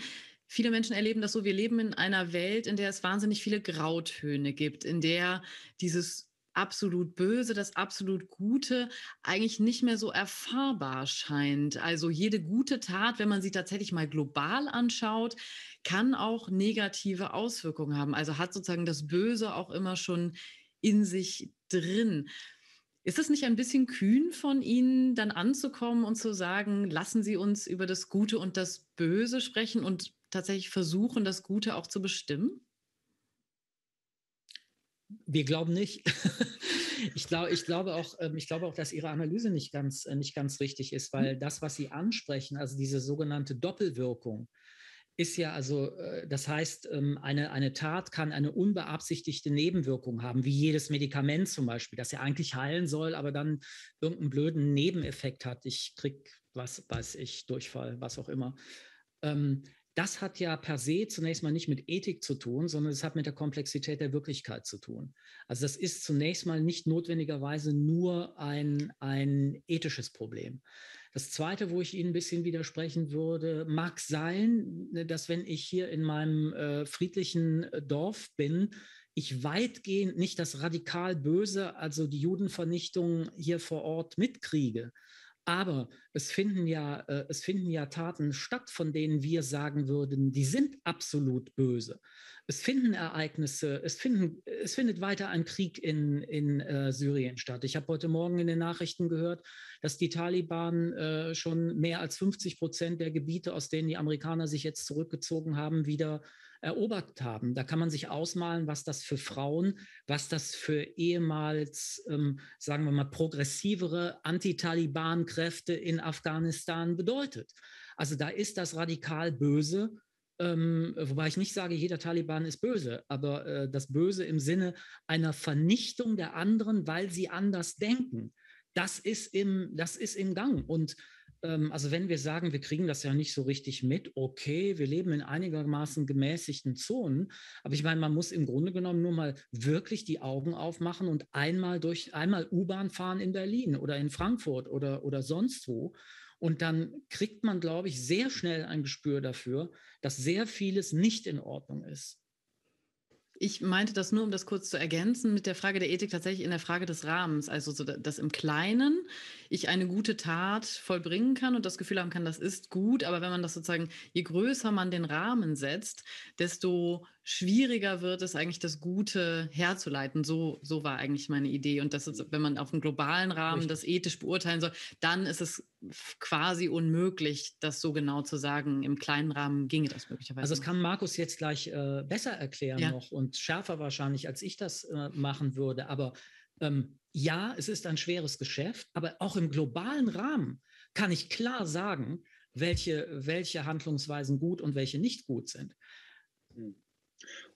Viele Menschen erleben das so, wir leben in einer Welt, in der es wahnsinnig viele Grautöne gibt, in der dieses absolut Böse, das absolut Gute eigentlich nicht mehr so erfahrbar scheint. Also jede gute Tat, wenn man sie tatsächlich mal global anschaut, kann auch negative Auswirkungen haben. Also hat sozusagen das Böse auch immer schon in sich drin. Ist es nicht ein bisschen kühn von Ihnen, dann anzukommen und zu sagen, lassen Sie uns über das Gute und das Böse sprechen und tatsächlich versuchen, das Gute auch zu bestimmen? Wir glauben nicht. ich, glaube, ich, glaube auch, ähm, ich glaube auch, dass Ihre Analyse nicht ganz, äh, nicht ganz richtig ist, weil hm. das, was Sie ansprechen, also diese sogenannte Doppelwirkung, ist ja also, äh, das heißt, ähm, eine, eine Tat kann eine unbeabsichtigte Nebenwirkung haben, wie jedes Medikament zum Beispiel, das ja eigentlich heilen soll, aber dann irgendeinen blöden Nebeneffekt hat. Ich krieg, was weiß ich, Durchfall, was auch immer. Das hat ja per se zunächst mal nicht mit Ethik zu tun, sondern es hat mit der Komplexität der Wirklichkeit zu tun. Also das ist zunächst mal nicht notwendigerweise nur ein, ein ethisches Problem. Das Zweite, wo ich Ihnen ein bisschen widersprechen würde, mag sein, dass wenn ich hier in meinem äh, friedlichen äh, Dorf bin, ich weitgehend nicht das radikal Böse, also die Judenvernichtung hier vor Ort mitkriege. Aber es finden ja, äh, es finden ja Taten statt, von denen wir sagen würden, die sind absolut böse. Es finden Ereignisse, es, finden, es findet weiter ein Krieg in, in äh, Syrien statt. Ich habe heute Morgen in den Nachrichten gehört, dass die Taliban äh, schon mehr als 50 Prozent der Gebiete, aus denen die Amerikaner sich jetzt zurückgezogen haben, wieder erobert haben. Da kann man sich ausmalen, was das für Frauen, was das für ehemals, ähm, sagen wir mal, progressivere Anti-Taliban-Kräfte in Afghanistan bedeutet. Also da ist das radikal Böse. Ähm, wobei ich nicht sage, jeder Taliban ist böse, aber äh, das Böse im Sinne einer Vernichtung der anderen, weil sie anders denken, das ist im, das ist im Gang. Und also wenn wir sagen, wir kriegen das ja nicht so richtig mit, okay, wir leben in einigermaßen gemäßigten Zonen, aber ich meine, man muss im Grunde genommen nur mal wirklich die Augen aufmachen und einmal durch einmal U-Bahn fahren in Berlin oder in Frankfurt oder, oder sonst wo. Und dann kriegt man, glaube ich, sehr schnell ein Gespür dafür, dass sehr vieles nicht in Ordnung ist. Ich meinte das nur, um das kurz zu ergänzen, mit der Frage der Ethik tatsächlich in der Frage des Rahmens. Also, so, dass im Kleinen ich eine gute Tat vollbringen kann und das Gefühl haben kann, das ist gut. Aber wenn man das sozusagen, je größer man den Rahmen setzt, desto schwieriger wird es eigentlich, das Gute herzuleiten. So, so war eigentlich meine Idee. Und das ist, wenn man auf einem globalen Rahmen Richtig. das ethisch beurteilen soll, dann ist es quasi unmöglich, das so genau zu sagen. Im kleinen Rahmen ginge das möglicherweise. Also das kann Markus jetzt gleich äh, besser erklären ja. noch und schärfer wahrscheinlich, als ich das äh, machen würde. Aber ähm, ja, es ist ein schweres Geschäft, aber auch im globalen Rahmen kann ich klar sagen, welche, welche Handlungsweisen gut und welche nicht gut sind. Hm.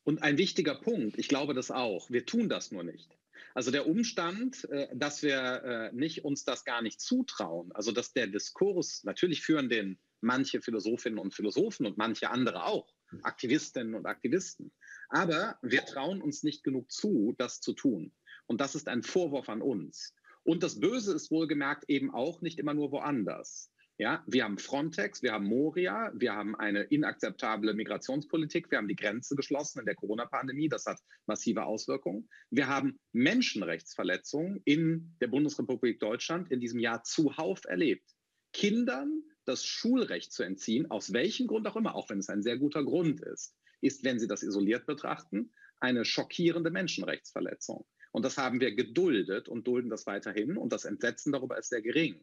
Und ein wichtiger Punkt, ich glaube das auch, wir tun das nur nicht. Also der Umstand, äh, dass wir äh, nicht uns das gar nicht zutrauen, also dass der Diskurs, natürlich führen den manche Philosophinnen und Philosophen und manche andere auch, Aktivistinnen und Aktivisten, aber wir trauen uns nicht genug zu, das zu tun. Und das ist ein Vorwurf an uns. Und das Böse ist wohlgemerkt eben auch nicht immer nur woanders. Ja, wir haben Frontex, wir haben Moria, wir haben eine inakzeptable Migrationspolitik, wir haben die Grenze geschlossen in der Corona-Pandemie, das hat massive Auswirkungen. Wir haben Menschenrechtsverletzungen in der Bundesrepublik Deutschland in diesem Jahr zuhauf erlebt. Kindern das Schulrecht zu entziehen, aus welchem Grund auch immer, auch wenn es ein sehr guter Grund ist, ist, wenn Sie das isoliert betrachten, eine schockierende Menschenrechtsverletzung. Und das haben wir geduldet und dulden das weiterhin. Und das Entsetzen darüber ist sehr gering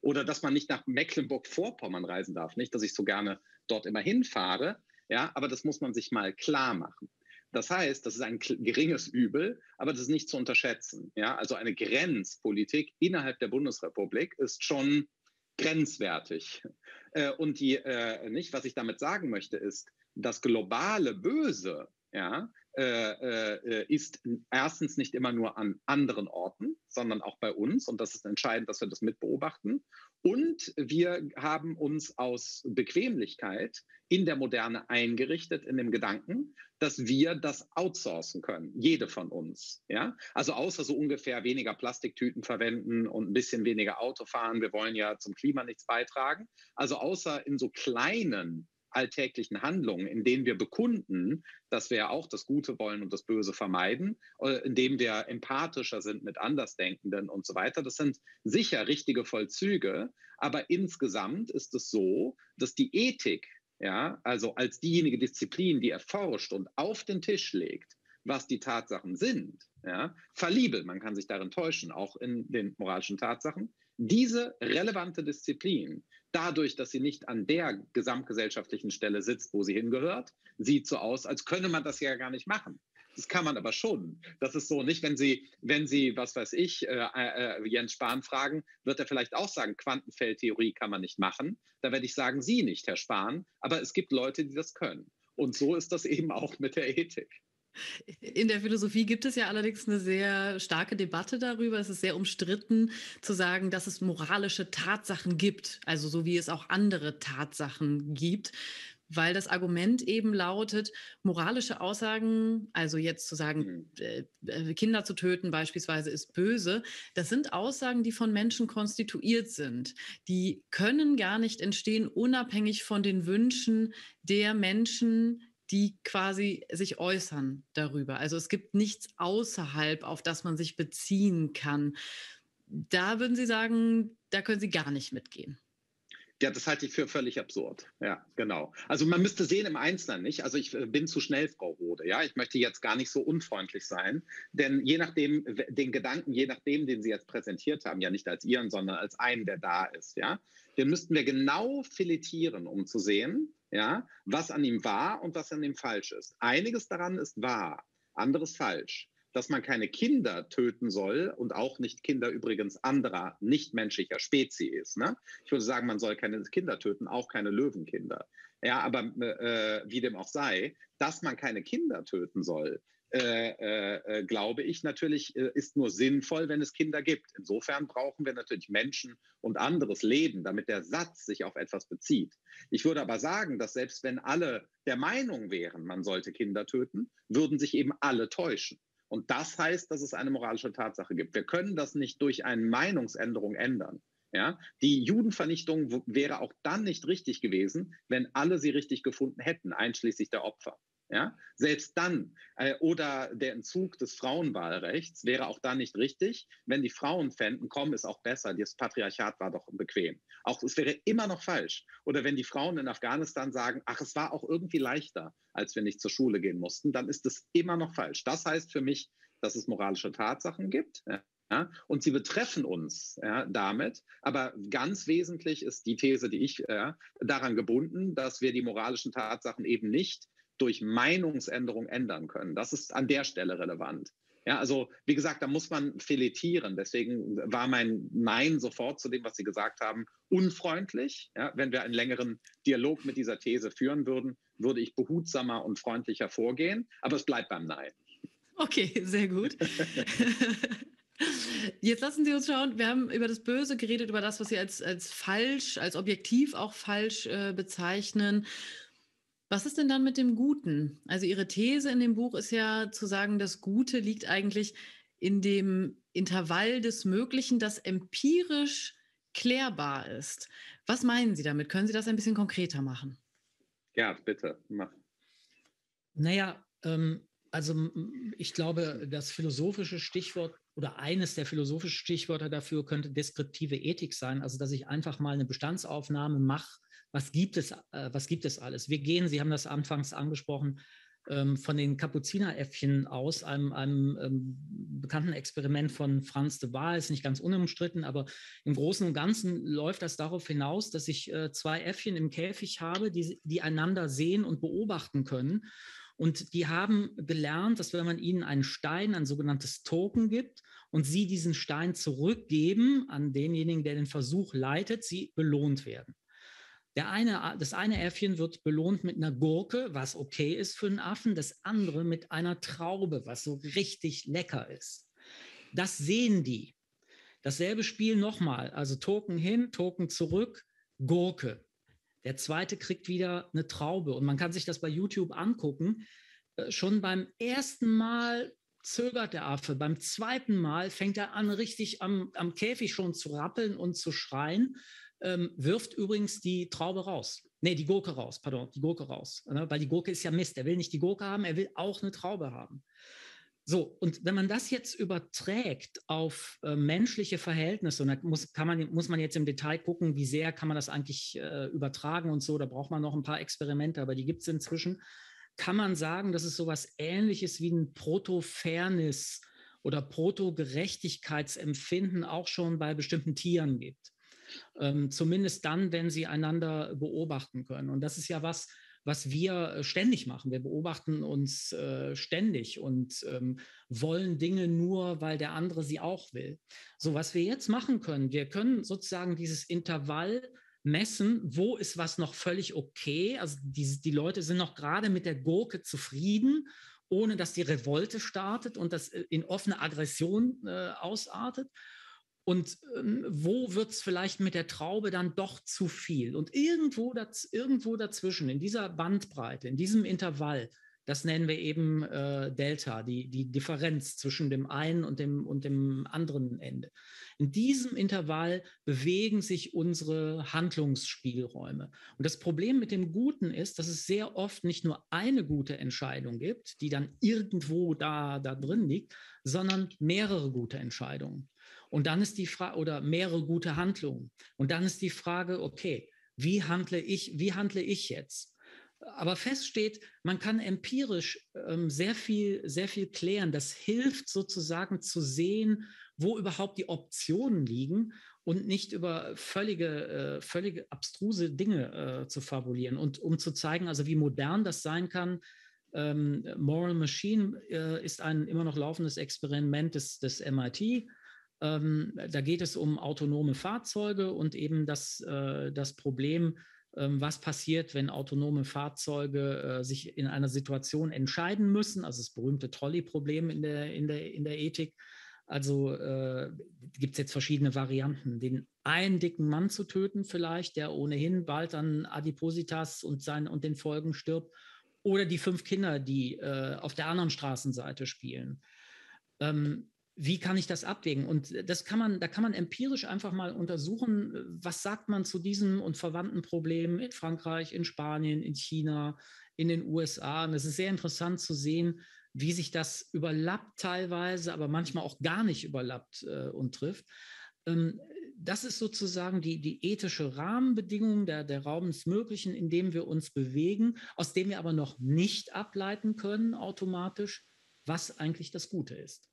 oder dass man nicht nach Mecklenburg-Vorpommern reisen darf. Nicht, dass ich so gerne dort immer hinfahre, ja, aber das muss man sich mal klar machen. Das heißt, das ist ein geringes Übel, aber das ist nicht zu unterschätzen. Ja? Also eine Grenzpolitik innerhalb der Bundesrepublik ist schon grenzwertig. Äh, und die, äh, nicht, was ich damit sagen möchte, ist, das globale Böse ja, äh, äh, ist erstens nicht immer nur an anderen Orten, sondern auch bei uns. Und das ist entscheidend, dass wir das mitbeobachten. Und wir haben uns aus Bequemlichkeit in der Moderne eingerichtet, in dem Gedanken, dass wir das outsourcen können, jede von uns. Ja? Also außer so ungefähr weniger Plastiktüten verwenden und ein bisschen weniger Auto fahren. Wir wollen ja zum Klima nichts beitragen. Also außer in so kleinen alltäglichen Handlungen, in denen wir bekunden, dass wir auch das Gute wollen und das Böse vermeiden, äh, indem wir empathischer sind mit Andersdenkenden und so weiter. Das sind sicher richtige Vollzüge, aber insgesamt ist es so, dass die Ethik, ja, also als diejenige Disziplin, die erforscht und auf den Tisch legt, was die Tatsachen sind, ja, verliebel, man kann sich darin täuschen, auch in den moralischen Tatsachen, diese relevante Disziplin, dadurch, dass sie nicht an der gesamtgesellschaftlichen Stelle sitzt, wo sie hingehört, sieht so aus, als könne man das ja gar nicht machen. Das kann man aber schon. Das ist so nicht, wenn Sie, wenn Sie, was weiß ich, äh, äh, Jens Spahn fragen, wird er vielleicht auch sagen, Quantenfeldtheorie kann man nicht machen. Da werde ich sagen, Sie nicht, Herr Spahn. Aber es gibt Leute, die das können. Und so ist das eben auch mit der Ethik. In der Philosophie gibt es ja allerdings eine sehr starke Debatte darüber. Es ist sehr umstritten zu sagen, dass es moralische Tatsachen gibt, also so wie es auch andere Tatsachen gibt weil das Argument eben lautet, moralische Aussagen, also jetzt zu sagen, mhm. äh, äh, Kinder zu töten beispielsweise ist böse, das sind Aussagen, die von Menschen konstituiert sind. Die können gar nicht entstehen, unabhängig von den Wünschen der Menschen, die quasi sich äußern darüber. Also es gibt nichts außerhalb, auf das man sich beziehen kann. Da würden Sie sagen, da können Sie gar nicht mitgehen. Ja, das halte ich für völlig absurd. Ja, genau. Also man müsste sehen im Einzelnen nicht. Also ich äh, bin zu schnell, Frau Rode. Ja, ich möchte jetzt gar nicht so unfreundlich sein, denn je nachdem, den Gedanken, je nachdem, den Sie jetzt präsentiert haben, ja nicht als Ihren, sondern als einen, der da ist, ja, den müssten wir genau filetieren, um zu sehen, ja, was an ihm wahr und was an ihm falsch ist. Einiges daran ist wahr, anderes falsch. Dass man keine Kinder töten soll und auch nicht Kinder übrigens anderer nichtmenschlicher Spezies. Ne? Ich würde sagen, man soll keine Kinder töten, auch keine Löwenkinder. Ja, aber äh, wie dem auch sei, dass man keine Kinder töten soll, äh, äh, äh, glaube ich natürlich, äh, ist nur sinnvoll, wenn es Kinder gibt. Insofern brauchen wir natürlich Menschen und anderes Leben, damit der Satz sich auf etwas bezieht. Ich würde aber sagen, dass selbst wenn alle der Meinung wären, man sollte Kinder töten, würden sich eben alle täuschen. Und das heißt, dass es eine moralische Tatsache gibt. Wir können das nicht durch eine Meinungsänderung ändern. Ja, die Judenvernichtung wäre auch dann nicht richtig gewesen, wenn alle sie richtig gefunden hätten, einschließlich der Opfer. Ja? Selbst dann, äh, oder der Entzug des Frauenwahlrechts wäre auch dann nicht richtig, wenn die Frauen fänden, komm, ist auch besser, das Patriarchat war doch bequem. Auch es wäre immer noch falsch. Oder wenn die Frauen in Afghanistan sagen, ach, es war auch irgendwie leichter, als wir nicht zur Schule gehen mussten, dann ist es immer noch falsch. Das heißt für mich, dass es moralische Tatsachen gibt. Ja, und sie betreffen uns ja, damit. Aber ganz wesentlich ist die These, die ich ja, daran gebunden, dass wir die moralischen Tatsachen eben nicht durch Meinungsänderung ändern können. Das ist an der Stelle relevant. Ja, also wie gesagt, da muss man filetieren. Deswegen war mein Nein sofort zu dem, was Sie gesagt haben, unfreundlich. Ja, wenn wir einen längeren Dialog mit dieser These führen würden, würde ich behutsamer und freundlicher vorgehen. Aber es bleibt beim Nein. Okay, sehr gut. Jetzt lassen Sie uns schauen. Wir haben über das Böse geredet, über das, was Sie als, als falsch, als objektiv auch falsch äh, bezeichnen. Was ist denn dann mit dem Guten? Also Ihre These in dem Buch ist ja zu sagen, das Gute liegt eigentlich in dem Intervall des Möglichen, das empirisch klärbar ist. Was meinen Sie damit? Können Sie das ein bisschen konkreter machen? Ja, bitte, mach. Naja, ähm, also ich glaube, das philosophische Stichwort oder eines der philosophischen Stichwörter dafür könnte deskriptive Ethik sein, also dass ich einfach mal eine Bestandsaufnahme mache, was gibt es, äh, was gibt es alles. Wir gehen, Sie haben das anfangs angesprochen, ähm, von den Kapuzineräffchen aus, einem, einem ähm, bekannten Experiment von Franz de Waal, ist nicht ganz unumstritten, aber im Großen und Ganzen läuft das darauf hinaus, dass ich äh, zwei Äffchen im Käfig habe, die, die einander sehen und beobachten können. Und die haben gelernt, dass wenn man ihnen einen Stein, ein sogenanntes Token gibt, und sie diesen Stein zurückgeben an denjenigen, der den Versuch leitet, sie belohnt werden. Der eine, das eine Äffchen wird belohnt mit einer Gurke, was okay ist für einen Affen, das andere mit einer Traube, was so richtig lecker ist. Das sehen die. Dasselbe Spiel nochmal, also Token hin, Token zurück, Gurke. Der zweite kriegt wieder eine Traube und man kann sich das bei YouTube angucken. Äh, schon beim ersten Mal zögert der Affe, beim zweiten Mal fängt er an, richtig am, am Käfig schon zu rappeln und zu schreien, ähm, wirft übrigens die Traube raus. Nee, die Gurke raus, pardon, die Gurke raus. Ne? Weil die Gurke ist ja Mist. Er will nicht die Gurke haben, er will auch eine Traube haben. So, und wenn man das jetzt überträgt auf äh, menschliche Verhältnisse, und da muss, kann man, muss man jetzt im Detail gucken, wie sehr kann man das eigentlich äh, übertragen und so, da braucht man noch ein paar Experimente, aber die gibt es inzwischen, kann man sagen, dass es sowas ähnliches wie ein Proto-Fairness oder Proto-Gerechtigkeitsempfinden auch schon bei bestimmten Tieren gibt. Ähm, zumindest dann, wenn sie einander beobachten können. Und das ist ja was, was wir äh, ständig machen. Wir beobachten uns äh, ständig und ähm, wollen Dinge nur, weil der andere sie auch will. So, was wir jetzt machen können, wir können sozusagen dieses Intervall messen, wo ist was noch völlig okay. Also die, die Leute sind noch gerade mit der Gurke zufrieden, ohne dass die Revolte startet und das äh, in offene Aggression äh, ausartet. Und ähm, wo wird es vielleicht mit der Traube dann doch zu viel? Und irgendwo, daz irgendwo dazwischen, in dieser Bandbreite, in diesem Intervall, das nennen wir eben äh, Delta, die, die Differenz zwischen dem einen und dem, und dem anderen Ende. In diesem Intervall bewegen sich unsere Handlungsspielräume. Und das Problem mit dem Guten ist, dass es sehr oft nicht nur eine gute Entscheidung gibt, die dann irgendwo da, da drin liegt, sondern mehrere gute Entscheidungen. Und dann ist die Frage, oder mehrere gute Handlungen. Und dann ist die Frage, okay, wie handle ich, wie handle ich jetzt? Aber fest steht, man kann empirisch ähm, sehr viel, sehr viel klären. Das hilft sozusagen zu sehen, wo überhaupt die Optionen liegen und nicht über völlige, äh, völlige abstruse Dinge äh, zu fabulieren. Und um zu zeigen, also wie modern das sein kann, ähm, Moral Machine äh, ist ein immer noch laufendes Experiment des, des MIT. Ähm, da geht es um autonome Fahrzeuge und eben das, äh, das Problem, ähm, was passiert, wenn autonome Fahrzeuge äh, sich in einer Situation entscheiden müssen, also das berühmte Trolley-Problem in der, in, der, in der Ethik. Also äh, gibt es jetzt verschiedene Varianten. Den einen dicken Mann zu töten vielleicht, der ohnehin bald an Adipositas und, sein, und den Folgen stirbt, oder die fünf Kinder, die äh, auf der anderen Straßenseite spielen. Ähm, wie kann ich das abwägen? Und das kann man, da kann man empirisch einfach mal untersuchen, was sagt man zu diesem und verwandten Problemen in Frankreich, in Spanien, in China, in den USA. Und es ist sehr interessant zu sehen, wie sich das überlappt teilweise, aber manchmal auch gar nicht überlappt äh, und trifft. Ähm, das ist sozusagen die, die ethische Rahmenbedingung der, der Raum des Möglichen, in dem wir uns bewegen, aus dem wir aber noch nicht ableiten können automatisch, was eigentlich das Gute ist.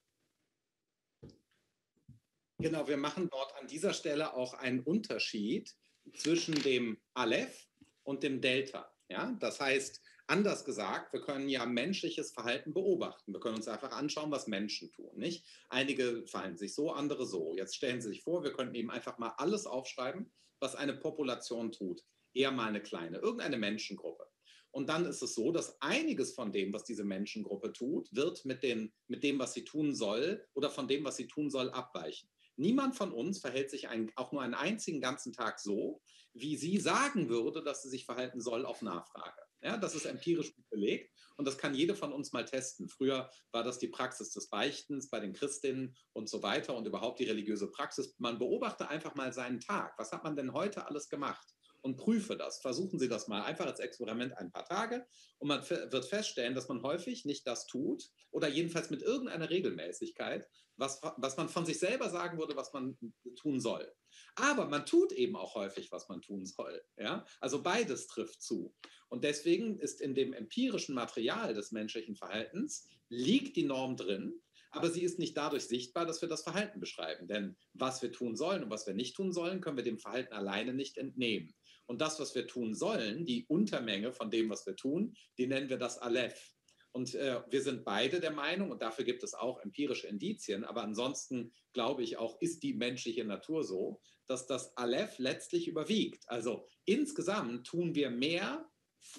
Genau, wir machen dort an dieser Stelle auch einen Unterschied zwischen dem Aleph und dem Delta. Ja? Das heißt, anders gesagt, wir können ja menschliches Verhalten beobachten. Wir können uns einfach anschauen, was Menschen tun. Nicht? Einige verhalten sich so, andere so. Jetzt stellen Sie sich vor, wir könnten eben einfach mal alles aufschreiben, was eine Population tut. Eher mal eine kleine, irgendeine Menschengruppe. Und dann ist es so, dass einiges von dem, was diese Menschengruppe tut, wird mit, den, mit dem, was sie tun soll oder von dem, was sie tun soll, abweichen. Niemand von uns verhält sich ein, auch nur einen einzigen ganzen Tag so, wie sie sagen würde, dass sie sich verhalten soll auf Nachfrage. Ja, das ist empirisch belegt und das kann jede von uns mal testen. Früher war das die Praxis des Beichtens bei den Christinnen und so weiter und überhaupt die religiöse Praxis. Man beobachte einfach mal seinen Tag. Was hat man denn heute alles gemacht? Und prüfe das. Versuchen Sie das mal einfach als Experiment ein paar Tage und man wird feststellen, dass man häufig nicht das tut oder jedenfalls mit irgendeiner Regelmäßigkeit, was, was man von sich selber sagen würde, was man tun soll. Aber man tut eben auch häufig, was man tun soll. Ja? Also beides trifft zu. Und deswegen ist in dem empirischen Material des menschlichen Verhaltens liegt die Norm drin, aber sie ist nicht dadurch sichtbar, dass wir das Verhalten beschreiben. Denn was wir tun sollen und was wir nicht tun sollen, können wir dem Verhalten alleine nicht entnehmen. Und das, was wir tun sollen, die Untermenge von dem, was wir tun, die nennen wir das Aleph. Und äh, wir sind beide der Meinung, und dafür gibt es auch empirische Indizien, aber ansonsten glaube ich auch, ist die menschliche Natur so, dass das Aleph letztlich überwiegt. Also insgesamt tun wir mehr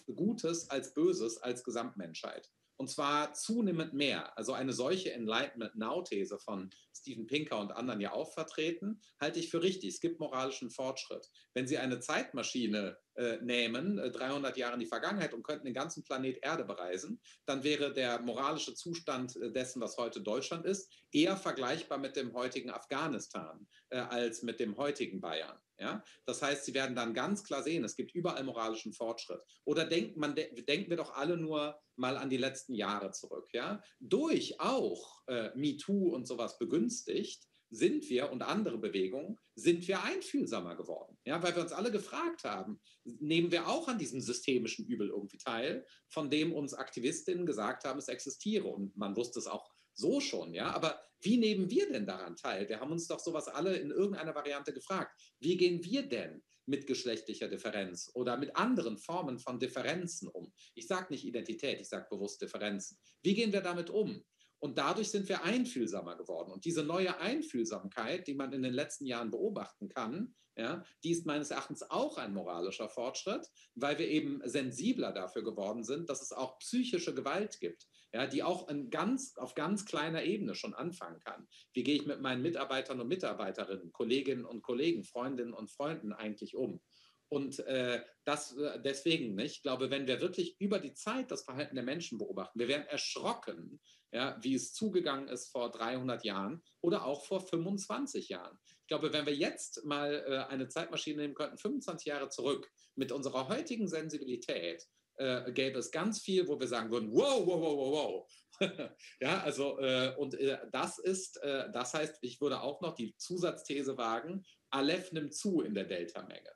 Gutes als Böses als Gesamtmenschheit. Und zwar zunehmend mehr. Also eine solche Enlightenment Now-These von Steven Pinker und anderen ja auch vertreten, halte ich für richtig. Es gibt moralischen Fortschritt. Wenn Sie eine Zeitmaschine äh, nehmen, äh, 300 Jahre in die Vergangenheit und könnten den ganzen Planet Erde bereisen, dann wäre der moralische Zustand äh, dessen, was heute Deutschland ist, eher vergleichbar mit dem heutigen Afghanistan äh, als mit dem heutigen Bayern. Ja? Das heißt, Sie werden dann ganz klar sehen, es gibt überall moralischen Fortschritt. Oder denkt man, de denken wir doch alle nur mal an die letzten Jahre zurück. Ja? Durch auch äh, MeToo und sowas begünstigt, sind wir und andere Bewegungen, sind wir einfühlsamer geworden. Ja, weil wir uns alle gefragt haben, nehmen wir auch an diesem systemischen Übel irgendwie teil, von dem uns Aktivistinnen gesagt haben, es existiere. Und man wusste es auch so schon, ja. Aber wie nehmen wir denn daran teil? Wir haben uns doch sowas alle in irgendeiner Variante gefragt. Wie gehen wir denn mit geschlechtlicher Differenz oder mit anderen Formen von Differenzen um? Ich sage nicht Identität, ich sage bewusst Differenzen. Wie gehen wir damit um? Und dadurch sind wir einfühlsamer geworden. Und diese neue Einfühlsamkeit, die man in den letzten Jahren beobachten kann, ja, die ist meines Erachtens auch ein moralischer Fortschritt, weil wir eben sensibler dafür geworden sind, dass es auch psychische Gewalt gibt, ja, die auch ganz, auf ganz kleiner Ebene schon anfangen kann. Wie gehe ich mit meinen Mitarbeitern und Mitarbeiterinnen, Kolleginnen und Kollegen, Freundinnen und Freunden eigentlich um? Und äh, das äh, deswegen. Ich glaube, wenn wir wirklich über die Zeit das Verhalten der Menschen beobachten, wir werden erschrocken, ja, wie es zugegangen ist vor 300 Jahren oder auch vor 25 Jahren. Ich glaube, wenn wir jetzt mal äh, eine Zeitmaschine nehmen könnten, 25 Jahre zurück, mit unserer heutigen Sensibilität, äh, gäbe es ganz viel, wo wir sagen würden, wow, wow, wow, wow, wow. ja, also, äh, und äh, das ist, äh, das heißt, ich würde auch noch die Zusatzthese wagen, Aleph nimmt zu in der Delta-Menge.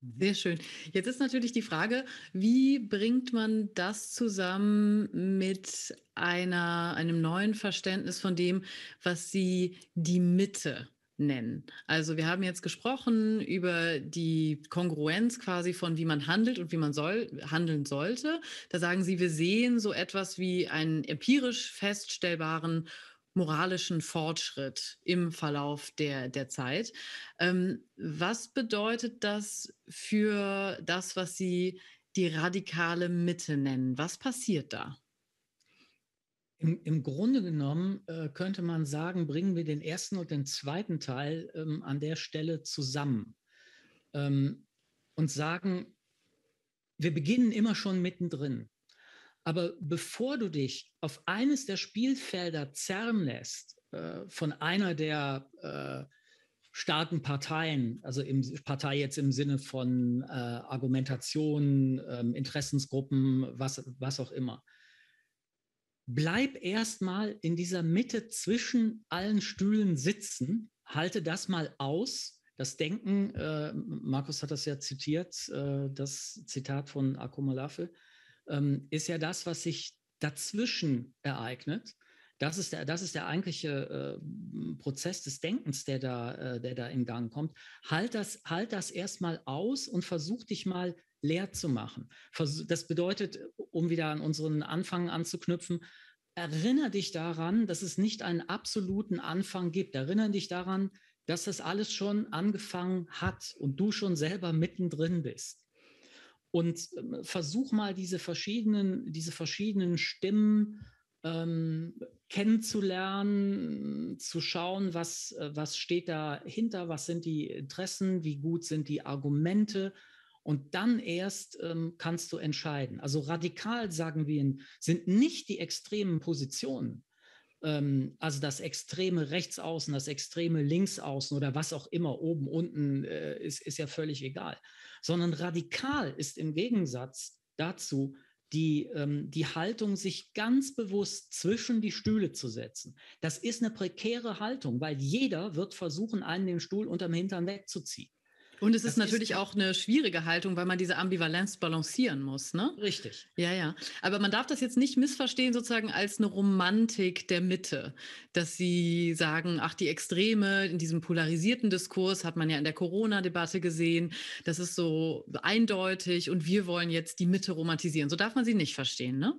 Sehr schön. Jetzt ist natürlich die Frage, wie bringt man das zusammen mit einer, einem neuen Verständnis von dem, was Sie die Mitte nennen. Also wir haben jetzt gesprochen über die Kongruenz quasi von wie man handelt und wie man soll, handeln sollte. Da sagen Sie, wir sehen so etwas wie einen empirisch feststellbaren moralischen Fortschritt im Verlauf der, der Zeit. Ähm, was bedeutet das für das, was Sie die radikale Mitte nennen? Was passiert da? Im, Im, Grunde genommen äh, könnte man sagen, bringen wir den ersten und den zweiten Teil ähm, an der Stelle zusammen ähm, und sagen, wir beginnen immer schon mittendrin. Aber bevor du dich auf eines der Spielfelder zerren lässt äh, von einer der äh, starken Parteien, also im Partei jetzt im Sinne von äh, Argumentation, ähm, Interessensgruppen, was, was auch immer. Bleib erstmal in dieser Mitte zwischen allen Stühlen sitzen, halte das mal aus. Das Denken, äh, Markus hat das ja zitiert, äh, das Zitat von Akumalafe, ähm, ist ja das, was sich dazwischen ereignet. Das ist der, das ist der eigentliche äh, Prozess des Denkens, der da, äh, der da in Gang kommt. Halt das, halt das erstmal aus und versuch dich mal leer zu machen. Das bedeutet, um wieder an unseren Anfang anzuknüpfen, erinnere dich daran, dass es nicht einen absoluten Anfang gibt. Erinnere dich daran, dass das alles schon angefangen hat und du schon selber mittendrin bist. Und ähm, versuch mal diese verschiedenen, diese verschiedenen Stimmen ähm, kennenzulernen, zu schauen, was, äh, was steht dahinter, was sind die Interessen, wie gut sind die Argumente. Und dann erst ähm, kannst du entscheiden. Also radikal, sagen wir, sind nicht die extremen Positionen, ähm, also das extreme Rechtsaußen, das extreme Linksaußen oder was auch immer, oben, unten, äh, ist, ist ja völlig egal. Sondern radikal ist im Gegensatz dazu die, ähm, die Haltung, sich ganz bewusst zwischen die Stühle zu setzen. Das ist eine prekäre Haltung, weil jeder wird versuchen, einen den Stuhl unterm Hintern wegzuziehen. Und es das ist natürlich ist, auch eine schwierige Haltung, weil man diese Ambivalenz balancieren muss, ne? Richtig. Ja, ja. Aber man darf das jetzt nicht missverstehen sozusagen als eine Romantik der Mitte, dass sie sagen, ach, die Extreme in diesem polarisierten Diskurs hat man ja in der Corona-Debatte gesehen, das ist so eindeutig und wir wollen jetzt die Mitte romantisieren. So darf man sie nicht verstehen, ne?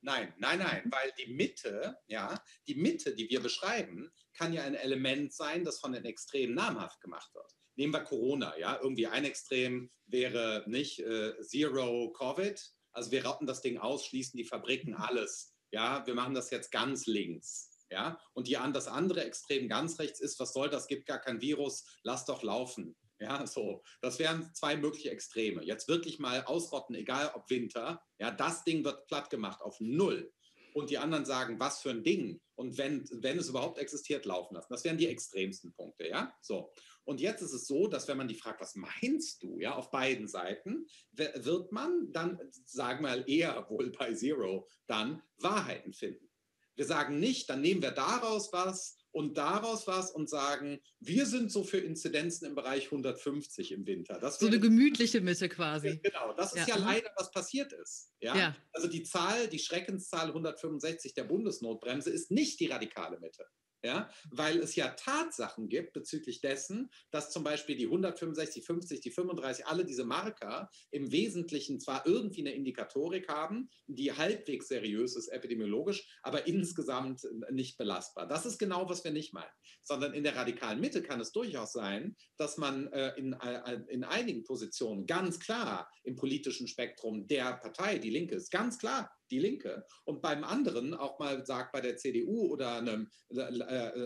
Nein, nein, nein, weil die Mitte, ja, die Mitte, die wir beschreiben, kann ja ein Element sein, das von den Extremen namhaft gemacht wird nehmen wir Corona, ja, irgendwie ein Extrem wäre nicht äh, Zero Covid, also wir rotten das Ding aus, schließen die Fabriken, mhm. alles, ja, wir machen das jetzt ganz links, ja, und die, das andere Extrem ganz rechts ist, was soll das, gibt gar kein Virus, lass doch laufen. Ja, so. Das wären zwei mögliche Extreme. Jetzt wirklich mal ausrotten, egal ob Winter. Ja, das Ding wird platt gemacht auf Null. Und die anderen sagen, was für ein Ding. Und wenn, wenn es überhaupt existiert, laufen lassen. Das wären die extremsten Punkte. Ja, so. Und jetzt ist es so, dass wenn man die fragt, was meinst du, ja, auf beiden Seiten, wird man dann, sagen wir mal eher wohl bei Zero, dann Wahrheiten finden. Wir sagen nicht, dann nehmen wir daraus was und daraus was und sagen, wir sind so für Inzidenzen im Bereich 150 im Winter. Das so eine gemütliche Mitte quasi. Genau, das ist ja, ja leider, was passiert ist. Ja? ja? Also die Zahl, die Schreckenszahl 165 der Bundesnotbremse ist nicht die radikale Mitte ja, weil es ja Tatsachen gibt bezüglich dessen, dass zum Beispiel die 165, 50, die 35, alle diese Marker im Wesentlichen zwar irgendwie eine Indikatorik haben, die halbwegs seriös ist epidemiologisch, aber insgesamt nicht belastbar. Das ist genau, was wir nicht meinen, sondern in der radikalen Mitte kann es durchaus sein, dass man äh, in, äh, in einigen Positionen ganz klar im politischen Spektrum der Partei, die Linke ist, ganz klar die Linke. Und beim anderen auch mal sagt bei der CDU oder einem äh,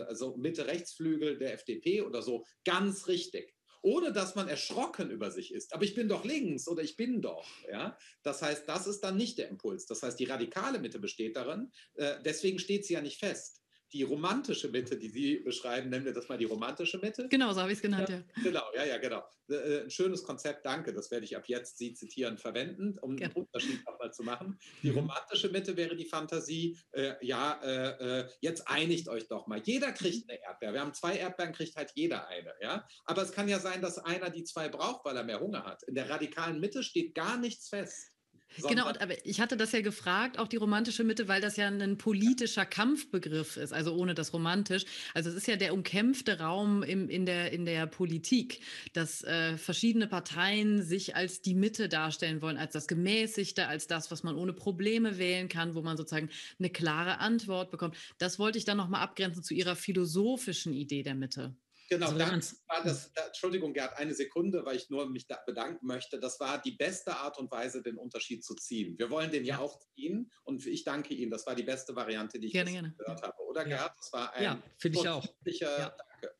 also Mitte-Rechtsflügel der FDP oder so, ganz richtig ohne dass man erschrocken über sich ist. Aber ich bin doch links oder ich bin doch. Ja? Das heißt, das ist dann nicht der Impuls. Das heißt, die radikale Mitte besteht darin. Äh, deswegen steht sie ja nicht fest die romantische Mitte, die Sie beschreiben, nennen wir das mal die romantische Mitte. Genau, so habe ich es genannt, ja, ja. Genau, ja, ja, genau. Äh, äh, ein schönes Konzept, danke. Das werde ich ab jetzt Sie zitieren verwenden, um Gerne. einen Unterschied nochmal zu machen. Die mhm. romantische Mitte wäre die Fantasie, äh, ja, äh, äh, jetzt einigt euch doch mal. Jeder kriegt eine Erdbeere. Wir haben zwei Erdbeeren, kriegt halt jeder eine. Ja? Aber es kann ja sein, dass einer die zwei braucht, weil er mehr Hunger hat. In der radikalen Mitte steht gar nichts fest. Genau, und, aber ich hatte das ja gefragt, auch die romantische Mitte, weil das ja ein politischer Kampfbegriff ist, also ohne das romantisch. Also es ist ja der umkämpfte Raum im, in, der, in der Politik, dass äh, verschiedene Parteien sich als die Mitte darstellen wollen, als das Gemäßigte, als das, was man ohne Probleme wählen kann, wo man sozusagen eine klare Antwort bekommt. Das wollte ich dann nochmal abgrenzen zu Ihrer philosophischen Idee der Mitte. Genau, also, das war das, da, Entschuldigung, Gerd, eine Sekunde, weil ich nur mich da bedanken möchte. Das war die beste Art und Weise, den Unterschied zu ziehen. Wir wollen den ja, ja auch ziehen und ich danke Ihnen. Das war die beste Variante, die ich gerne, gerne. gehört habe, oder ja. Gerd? Das war ein ja, finde ich auch. Ja. Danke.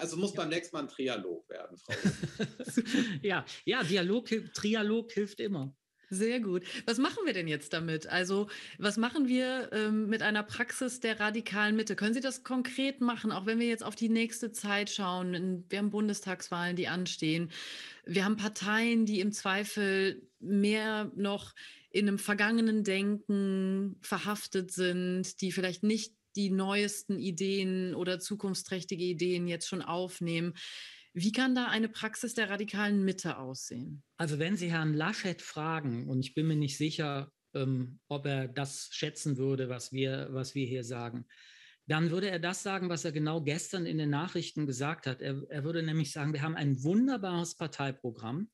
Also muss beim nächsten Mal ein Trialog werden, Frau. ja, ja, Dialog, Trialog hilft immer. Sehr gut. Was machen wir denn jetzt damit? Also, was machen wir ähm, mit einer Praxis der radikalen Mitte? Können Sie das konkret machen, auch wenn wir jetzt auf die nächste Zeit schauen? Wir haben Bundestagswahlen, die anstehen. Wir haben Parteien, die im Zweifel mehr noch in einem vergangenen Denken verhaftet sind, die vielleicht nicht die neuesten Ideen oder zukunftsträchtige Ideen jetzt schon aufnehmen. Wie kann da eine Praxis der radikalen Mitte aussehen? Also wenn Sie Herrn Laschet fragen, und ich bin mir nicht sicher, ähm, ob er das schätzen würde, was wir, was wir hier sagen, dann würde er das sagen, was er genau gestern in den Nachrichten gesagt hat. Er, er würde nämlich sagen, wir haben ein wunderbares Parteiprogramm,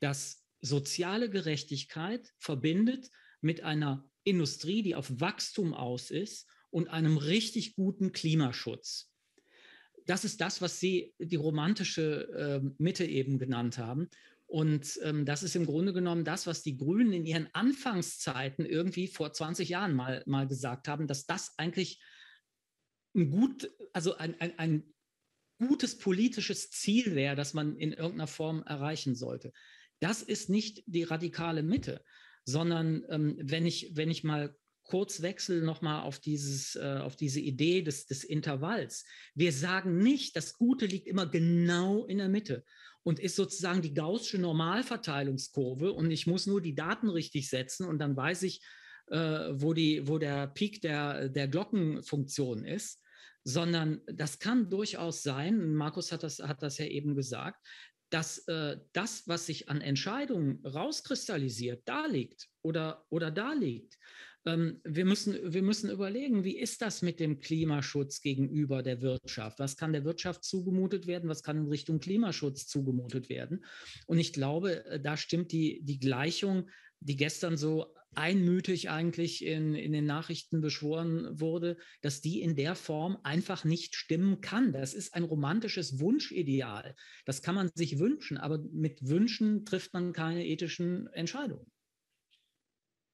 das soziale Gerechtigkeit verbindet mit einer Industrie, die auf Wachstum aus ist und einem richtig guten Klimaschutz das ist das, was Sie die romantische äh, Mitte eben genannt haben. Und ähm, das ist im Grunde genommen das, was die Grünen in ihren Anfangszeiten irgendwie vor 20 Jahren mal, mal gesagt haben, dass das eigentlich ein gut, also ein, ein, ein gutes politisches Ziel wäre, das man in irgendeiner Form erreichen sollte. Das ist nicht die radikale Mitte, sondern ähm, wenn, ich, wenn ich mal kurz wechsel nochmal auf, dieses, äh, auf diese Idee des, des Intervalls. Wir sagen nicht, das Gute liegt immer genau in der Mitte und ist sozusagen die gaußsche Normalverteilungskurve und ich muss nur die Daten richtig setzen und dann weiß ich, äh, wo, die, wo der Peak der, der Glockenfunktion ist, sondern das kann durchaus sein, Markus hat das, hat das ja eben gesagt, dass äh, das, was sich an Entscheidungen rauskristallisiert, da liegt oder, oder da liegt. Ähm, wir, müssen, wir müssen überlegen, wie ist das mit dem Klimaschutz gegenüber der Wirtschaft? Was kann der Wirtschaft zugemutet werden? Was kann in Richtung Klimaschutz zugemutet werden? Und ich glaube, äh, da stimmt die, die Gleichung, die gestern so einmütig eigentlich in, in den Nachrichten beschworen wurde, dass die in der Form einfach nicht stimmen kann. Das ist ein romantisches Wunschideal. Das kann man sich wünschen, aber mit Wünschen trifft man keine ethischen Entscheidungen.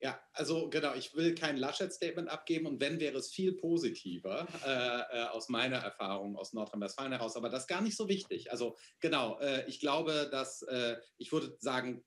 Ja, also genau, ich will kein Laschet-Statement abgeben und wenn, wäre es viel positiver äh, äh, aus meiner Erfahrung aus Nordrhein-Westfalen heraus, aber das ist gar nicht so wichtig. Also genau, äh, ich glaube, dass äh, ich würde sagen,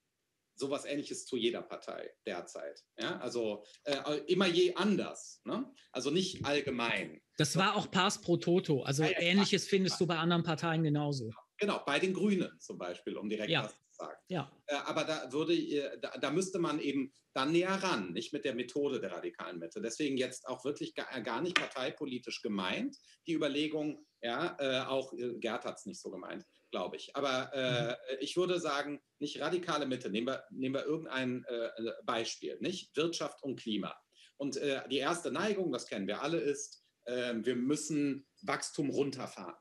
sowas ähnliches zu jeder Partei derzeit. Ja? Also äh, immer je anders, ne? also nicht allgemein. Das war auch Pars pro Toto, also ja, ja, ähnliches findest du bei anderen Parteien genauso. Genau, bei den Grünen zum Beispiel, um direkt ja. das sagt. Ja. Äh, aber da würde, da, da, müsste man eben dann näher ran, nicht mit der Methode der radikalen Mitte. Deswegen jetzt auch wirklich gar, gar nicht parteipolitisch gemeint, die Überlegung, ja, äh, auch äh, Gerd hat es nicht so gemeint, glaube ich. Aber äh, mhm. ich würde sagen, nicht radikale Mitte, nehmen wir, nehmen wir irgendein äh, Beispiel, nicht? Wirtschaft und Klima. Und äh, die erste Neigung, das kennen wir alle, ist, wir müssen Wachstum runterfahren.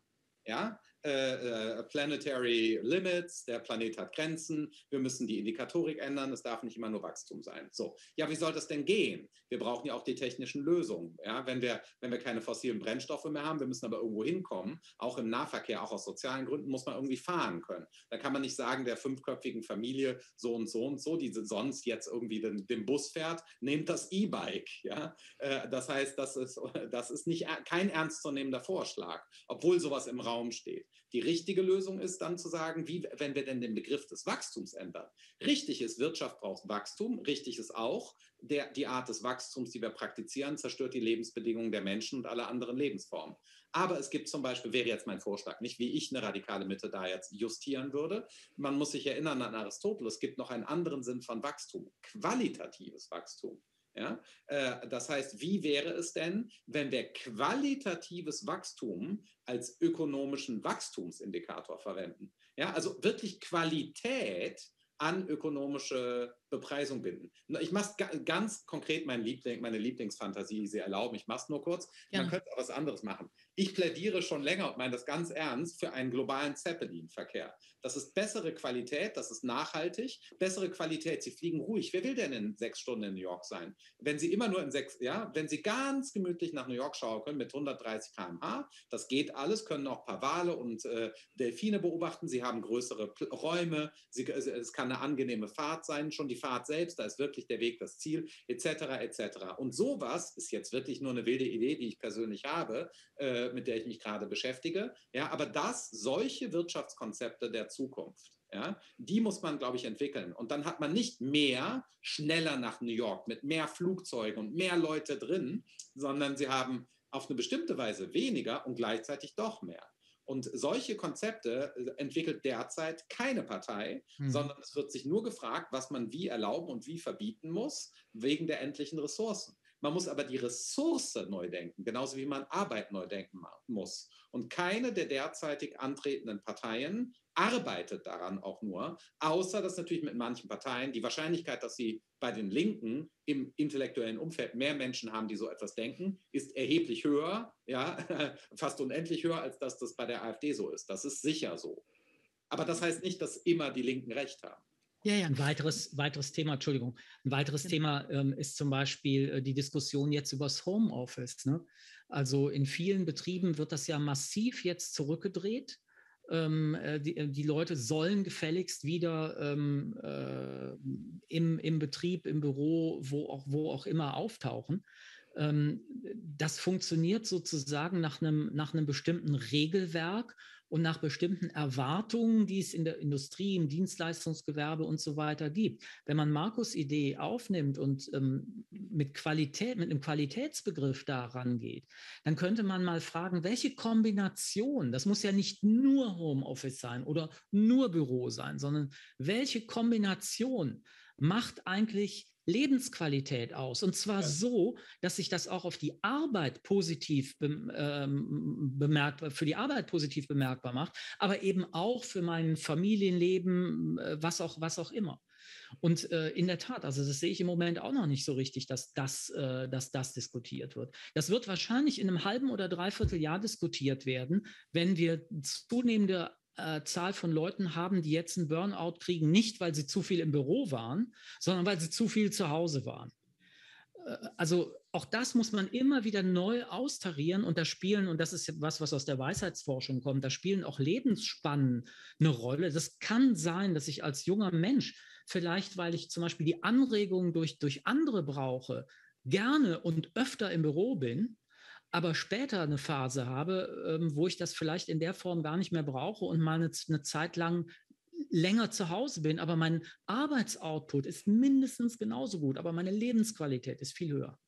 Ja, äh, äh, planetary Limits, der Planet hat Grenzen, wir müssen die Indikatorik ändern, es darf nicht immer nur Wachstum sein. So, ja, wie soll das denn gehen? Wir brauchen ja auch die technischen Lösungen. Ja, wenn wir, wenn wir keine fossilen Brennstoffe mehr haben, wir müssen aber irgendwo hinkommen, auch im Nahverkehr, auch aus sozialen Gründen muss man irgendwie fahren können. Da kann man nicht sagen, der fünfköpfigen Familie so und so und so, die sonst jetzt irgendwie den, den Bus fährt, nehmt das E-Bike. Ja, äh, das heißt, das ist, das ist nicht kein ernstzunehmender Vorschlag, obwohl sowas im Raum steht. Die richtige Lösung ist dann zu sagen, wie, wenn wir denn den Begriff des Wachstums ändern. Richtig ist, Wirtschaft braucht Wachstum. Richtig ist auch, der, die Art des Wachstums, die wir praktizieren, zerstört die Lebensbedingungen der Menschen und aller anderen Lebensformen. Aber es gibt zum Beispiel, wäre jetzt mein Vorschlag, nicht wie ich eine radikale Mitte da jetzt justieren würde. Man muss sich erinnern an Aristoteles, es gibt noch einen anderen Sinn von Wachstum, qualitatives Wachstum. Ja? Äh, das heißt, wie wäre es denn, wenn wir qualitatives Wachstum als ökonomischen Wachstumsindikator verwenden? Ja, also wirklich Qualität an ökonomische Bepreisung binden. Ich mache ganz konkret mein Liebling, meine Lieblingsfantasie, Sie erlauben, ich mache es nur kurz. Ja. Man könnte auch was anderes machen. Ich plädiere schon länger und meine das ganz ernst für einen globalen Zeppelin-Verkehr. Das ist bessere Qualität, das ist nachhaltig, bessere Qualität. Sie fliegen ruhig. Wer will denn in sechs Stunden in New York sein? Wenn Sie immer nur in sechs, ja, wenn Sie ganz gemütlich nach New York schauen können mit 130 km/h, das geht alles, können auch ein paar Wale und äh, Delfine beobachten. Sie haben größere Räume, Sie, es kann eine angenehme Fahrt sein, schon die Fahrt selbst, da ist wirklich der Weg das Ziel, etc. etc. Und sowas ist jetzt wirklich nur eine wilde Idee, die ich persönlich habe. Äh, mit der ich mich gerade beschäftige. Ja, aber das, solche Wirtschaftskonzepte der Zukunft, Ja, die muss man, glaube ich, entwickeln. Und dann hat man nicht mehr schneller nach New York mit mehr Flugzeugen und mehr Leute drin, sondern sie haben auf eine bestimmte Weise weniger und gleichzeitig doch mehr. Und solche Konzepte äh, entwickelt derzeit keine Partei, hm. sondern es wird sich nur gefragt, was man wie erlauben und wie verbieten muss, wegen der endlichen Ressourcen. Man muss aber die Ressource neu denken, genauso wie man Arbeit neu denken muss. Und keine der derzeitig antretenden Parteien arbeitet daran auch nur, außer dass natürlich mit manchen Parteien die Wahrscheinlichkeit, dass sie bei den Linken im intellektuellen Umfeld mehr Menschen haben, die so etwas denken, ist erheblich höher, ja, fast unendlich höher, als dass das bei der AfD so ist. Das ist sicher so. Aber das heißt nicht, dass immer die Linken recht haben. Ja, ja. Ein weiteres, weiteres Thema, Entschuldigung, ein weiteres ja. Thema ähm, ist zum Beispiel äh, die Diskussion jetzt über das Homeoffice. Ne? Also in vielen Betrieben wird das ja massiv jetzt zurückgedreht. Ähm, äh, die, äh, die, Leute sollen gefälligst wieder ähm, äh, im, im Betrieb, im Büro, wo auch, wo auch immer auftauchen. Ähm, das funktioniert sozusagen nach einem, nach einem bestimmten Regelwerk und nach bestimmten Erwartungen, die es in der Industrie, im Dienstleistungsgewerbe und so weiter gibt. Wenn man Markus Idee aufnimmt und ähm, mit Qualität, mit einem Qualitätsbegriff da rangeht, dann könnte man mal fragen, welche Kombination, das muss ja nicht nur Homeoffice sein oder nur Büro sein, sondern welche Kombination macht eigentlich Lebensqualität aus. Und zwar ja. so, dass sich das auch auf die Arbeit positiv ähm, bemerkbar, für die Arbeit positiv bemerkbar macht, aber eben auch für mein Familienleben, äh, was auch, was auch immer. Und äh, in der Tat, also das sehe ich im Moment auch noch nicht so richtig, dass das, äh, dass das diskutiert wird. Das wird wahrscheinlich in einem halben oder dreiviertel Jahr diskutiert werden, wenn wir zunehmende äh, Zahl von Leuten haben, die jetzt einen Burnout kriegen, nicht weil sie zu viel im Büro waren, sondern weil sie zu viel zu Hause waren. Äh, also auch das muss man immer wieder neu austarieren und da spielen, und das ist was, was aus der Weisheitsforschung kommt, da spielen auch Lebensspannen eine Rolle. Das kann sein, dass ich als junger Mensch, vielleicht weil ich zum Beispiel die Anregung durch, durch andere brauche, gerne und öfter im Büro bin, aber später eine Phase habe, ähm, wo ich das vielleicht in der Form gar nicht mehr brauche und mal eine, eine Zeit lang länger zu Hause bin, aber mein Arbeitsoutput ist mindestens genauso gut, aber meine Lebensqualität ist viel höher.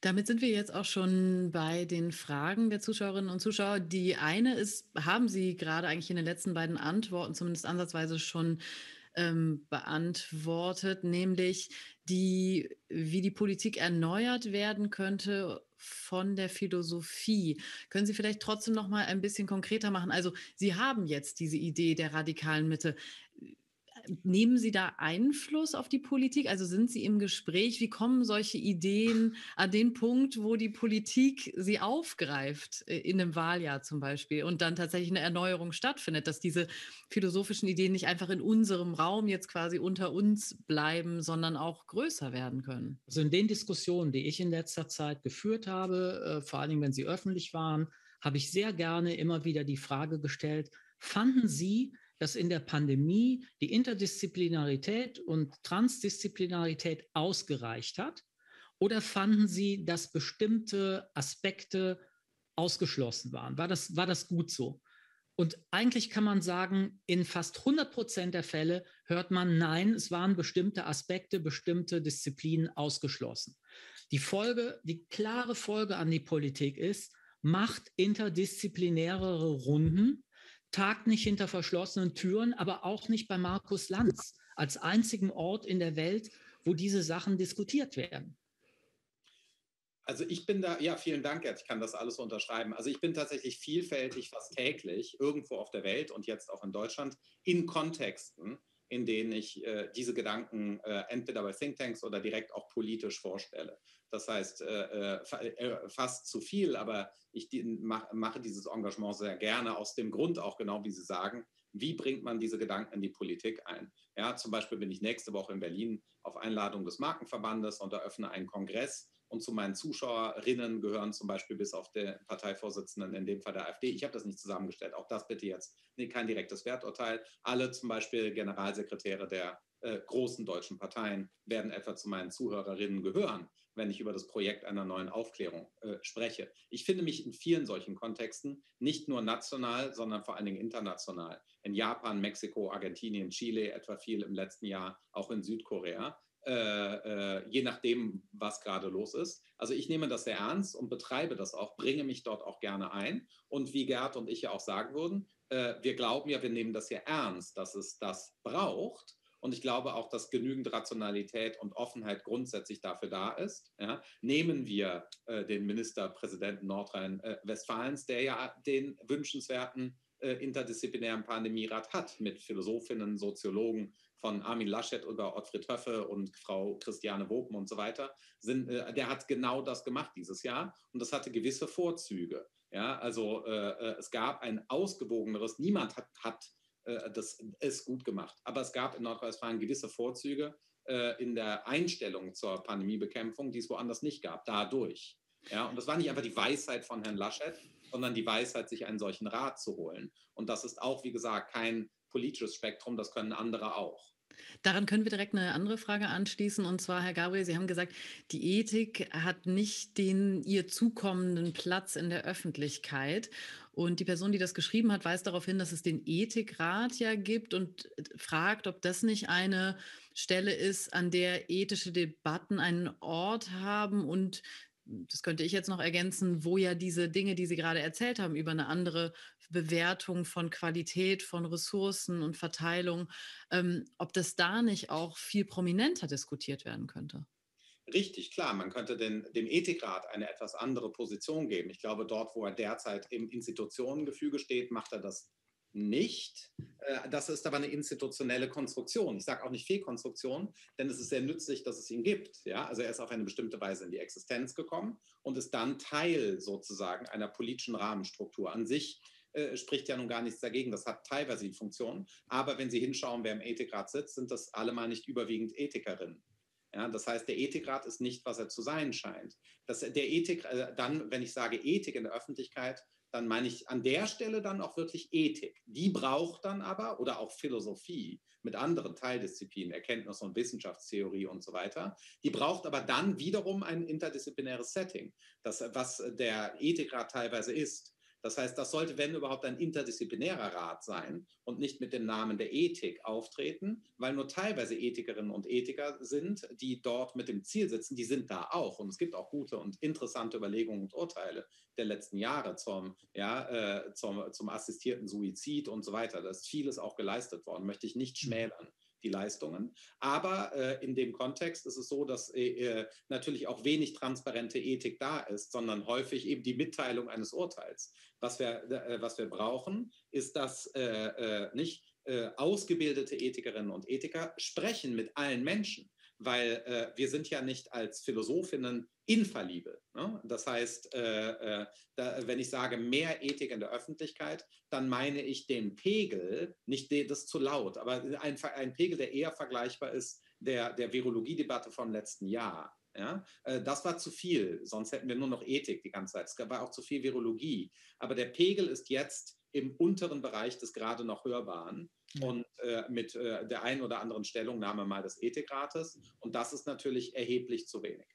Damit sind wir jetzt auch schon bei den Fragen der Zuschauerinnen und Zuschauer. Die eine ist, haben Sie gerade eigentlich in den letzten beiden Antworten zumindest ansatzweise schon ähm, beantwortet, nämlich die, wie die Politik erneuert werden könnte von der Philosophie. Können Sie vielleicht trotzdem noch mal ein bisschen konkreter machen? Also Sie haben jetzt diese Idee der radikalen Mitte. Nehmen Sie da Einfluss auf die Politik? Also sind Sie im Gespräch? Wie kommen solche Ideen an den Punkt, wo die Politik sie aufgreift, äh, in einem Wahljahr zum Beispiel, und dann tatsächlich eine Erneuerung stattfindet, dass diese philosophischen Ideen nicht einfach in unserem Raum jetzt quasi unter uns bleiben, sondern auch größer werden können? Also in den Diskussionen, die ich in letzter Zeit geführt habe, äh, vor allen Dingen, wenn sie öffentlich waren, habe ich sehr gerne immer wieder die Frage gestellt, fanden Sie, dass in der Pandemie die Interdisziplinarität und Transdisziplinarität ausgereicht hat? Oder fanden Sie, dass bestimmte Aspekte ausgeschlossen waren? War das, war das gut so? Und eigentlich kann man sagen, in fast 100 Prozent der Fälle hört man, nein, es waren bestimmte Aspekte, bestimmte Disziplinen ausgeschlossen. Die Folge, die klare Folge an die Politik ist, macht interdisziplinärere Runden, tagt nicht hinter verschlossenen Türen, aber auch nicht bei Markus Lanz als einzigen Ort in der Welt, wo diese Sachen diskutiert werden. Also ich bin da, ja, vielen Dank, ich kann das alles unterschreiben. Also ich bin tatsächlich vielfältig, fast täglich, irgendwo auf der Welt und jetzt auch in Deutschland, in Kontexten, in denen ich äh, diese Gedanken äh, entweder bei Thinktanks oder direkt auch politisch vorstelle. Das heißt, äh, äh, äh, fast zu viel, aber ich mache dieses Engagement sehr gerne aus dem Grund auch genau, wie Sie sagen, wie bringt man diese Gedanken in die Politik ein? Ja, zum Beispiel bin ich nächste Woche in Berlin auf Einladung des Markenverbandes und eröffne einen Kongress. Und zu meinen Zuschauerinnen gehören zum Beispiel bis auf den Parteivorsitzenden, in dem Fall der AfD. Ich habe das nicht zusammengestellt. Auch das bitte jetzt nee, kein direktes Werturteil. Alle zum Beispiel Generalsekretäre der äh, großen deutschen Parteien werden etwa zu meinen Zuhörerinnen gehören, wenn ich über das Projekt einer neuen Aufklärung äh, spreche. Ich finde mich in vielen solchen Kontexten nicht nur national, sondern vor allen Dingen international. In Japan, Mexiko, Argentinien, Chile, etwa viel im letzten Jahr, auch in Südkorea. Äh, äh, je nachdem, was gerade los ist. Also ich nehme das sehr ernst und betreibe das auch, bringe mich dort auch gerne ein. Und wie Gerd und ich ja auch sagen würden, äh, wir glauben ja, wir nehmen das hier ernst, dass es das braucht. Und ich glaube auch, dass genügend Rationalität und Offenheit grundsätzlich dafür da ist. Ja. Nehmen wir äh, den Ministerpräsidenten Nordrhein-Westfalens, der ja den wünschenswerten äh, interdisziplinären Pandemierat hat mit Philosophinnen, Soziologen, von Armin Laschet über Ottfried Höffe und Frau Christiane Wopen und so weiter, sind, äh, der hat genau das gemacht dieses Jahr und das hatte gewisse Vorzüge. Ja, also äh, es gab ein ausgewogeneres, niemand hat, hat äh, das ist gut gemacht. Aber es gab in Nordrhein-Westfalen gewisse Vorzüge äh, in der Einstellung zur Pandemiebekämpfung, die es woanders nicht gab, dadurch. Ja, und das war nicht einfach die Weisheit von Herrn Laschet, sondern die Weisheit, sich einen solchen Rat zu holen. Und das ist auch, wie gesagt, kein politisches Spektrum, das können andere auch. Daran können wir direkt eine andere Frage anschließen. Und zwar, Herr Gabriel, Sie haben gesagt, die Ethik hat nicht den ihr zukommenden Platz in der Öffentlichkeit. Und die Person, die das geschrieben hat, weist darauf hin, dass es den Ethikrat ja gibt und fragt, ob das nicht eine Stelle ist, an der ethische Debatten einen Ort haben und das könnte ich jetzt noch ergänzen, wo ja diese Dinge, die Sie gerade erzählt haben, über eine andere Bewertung von Qualität, von Ressourcen und Verteilung, ähm, ob das da nicht auch viel prominenter diskutiert werden könnte. Richtig, klar. Man könnte den, dem Ethikrat eine etwas andere Position geben. Ich glaube, dort, wo er derzeit im Institutionengefüge steht, macht er das nicht. Äh, das ist aber eine institutionelle Konstruktion. Ich sage auch nicht Fehlkonstruktion, denn es ist sehr nützlich, dass es ihn gibt. Ja? Also er ist auf eine bestimmte Weise in die Existenz gekommen und ist dann Teil sozusagen einer politischen Rahmenstruktur. An sich äh, spricht ja nun gar nichts dagegen. Das hat teilweise die Funktion. Aber wenn Sie hinschauen, wer im Ethikrat sitzt, sind das allemal nicht überwiegend Ethikerinnen. Ja, das heißt, der Ethikrat ist nicht, was er zu sein scheint. Das, der Ethik, äh, dann, wenn ich sage Ethik in der Öffentlichkeit, dann meine ich an der Stelle dann auch wirklich Ethik. Die braucht dann aber, oder auch Philosophie mit anderen Teildisziplinen, Erkenntnis und Wissenschaftstheorie und so weiter, die braucht aber dann wiederum ein interdisziplinäres Setting, das, was der Ethikrat teilweise ist. Das heißt, das sollte, wenn überhaupt, ein interdisziplinärer Rat sein und nicht mit dem Namen der Ethik auftreten, weil nur teilweise Ethikerinnen und Ethiker sind, die dort mit dem Ziel sitzen, die sind da auch. Und es gibt auch gute und interessante Überlegungen und Urteile der letzten Jahre zum, ja, äh, zum, zum assistierten Suizid und so weiter. Da ist vieles auch geleistet worden, möchte ich nicht mhm. schmälern die Leistungen. Aber äh, in dem Kontext ist es so, dass äh, äh, natürlich auch wenig transparente Ethik da ist, sondern häufig eben die Mitteilung eines Urteils. Was wir, äh, was wir brauchen, ist, dass äh, äh, nicht ausgebildete Ethikerinnen und Ethiker sprechen mit allen Menschen weil äh, wir sind ja nicht als Philosophinnen infallibel. Ne? Das heißt, äh, äh, da, wenn ich sage mehr Ethik in der Öffentlichkeit, dann meine ich den Pegel, nicht den, das zu laut, aber ein, ein Pegel, der eher vergleichbar ist der, der Virologie-Debatte vom letzten Jahr. Ja, äh, das war zu viel, sonst hätten wir nur noch Ethik die ganze Zeit. Es war auch zu viel Virologie. Aber der Pegel ist jetzt im unteren Bereich des gerade noch Hörbaren und äh, mit äh, der einen oder anderen Stellungnahme mal des Ethikrates. Und das ist natürlich erheblich zu wenig.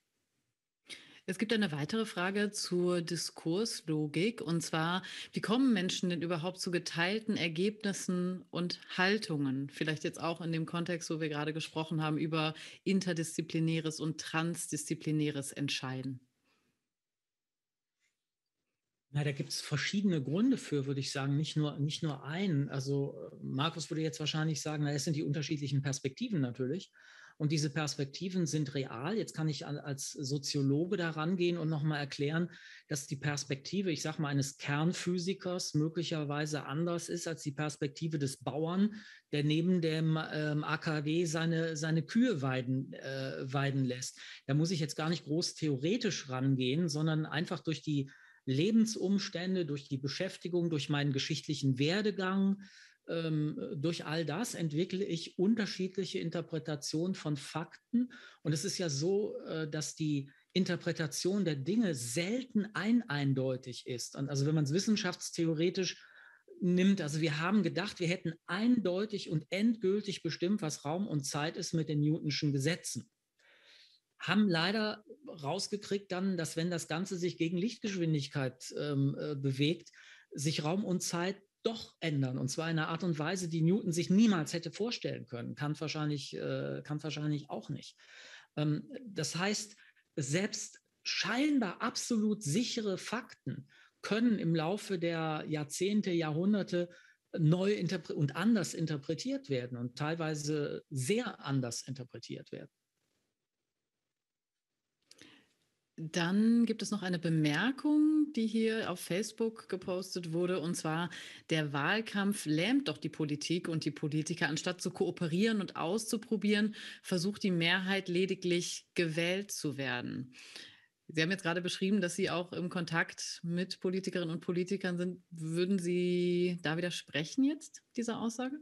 Es gibt eine weitere Frage zur Diskurslogik und zwar, wie kommen Menschen denn überhaupt zu geteilten Ergebnissen und Haltungen? Vielleicht jetzt auch in dem Kontext, wo wir gerade gesprochen haben, über interdisziplinäres und transdisziplinäres Entscheiden. Na, da gibt es verschiedene Gründe für, würde ich sagen, nicht nur, nicht nur einen. Also Markus würde jetzt wahrscheinlich sagen, na, es sind die unterschiedlichen Perspektiven natürlich. Und diese Perspektiven sind real. Jetzt kann ich als Soziologe da rangehen und nochmal erklären, dass die Perspektive, ich sage mal, eines Kernphysikers möglicherweise anders ist als die Perspektive des Bauern, der neben dem ähm, AKW seine, seine Kühe weiden, äh, weiden lässt. Da muss ich jetzt gar nicht groß theoretisch rangehen, sondern einfach durch die Lebensumstände, durch die Beschäftigung, durch meinen geschichtlichen Werdegang, durch all das entwickle ich unterschiedliche Interpretationen von Fakten. Und es ist ja so, äh, dass die Interpretation der Dinge selten ein eindeutig ist. Und also wenn man es wissenschaftstheoretisch nimmt. Also wir haben gedacht, wir hätten eindeutig und endgültig bestimmt, was Raum und Zeit ist mit den Newtonschen Gesetzen. Haben leider rausgekriegt dann, dass wenn das Ganze sich gegen Lichtgeschwindigkeit ähm, äh, bewegt, sich Raum und Zeit doch ändern. Und zwar in einer Art und Weise, die Newton sich niemals hätte vorstellen können. Kann wahrscheinlich, äh, kann wahrscheinlich auch nicht. Ähm, das heißt, selbst scheinbar absolut sichere Fakten können im Laufe der Jahrzehnte, Jahrhunderte neu und anders interpretiert werden und teilweise sehr anders interpretiert werden. Dann gibt es noch eine Bemerkung, die hier auf Facebook gepostet wurde, und zwar, der Wahlkampf lähmt doch die Politik und die Politiker. Anstatt zu kooperieren und auszuprobieren, versucht die Mehrheit lediglich gewählt zu werden. Sie haben jetzt gerade beschrieben, dass Sie auch im Kontakt mit Politikerinnen und Politikern sind. Würden Sie da widersprechen jetzt, dieser Aussage?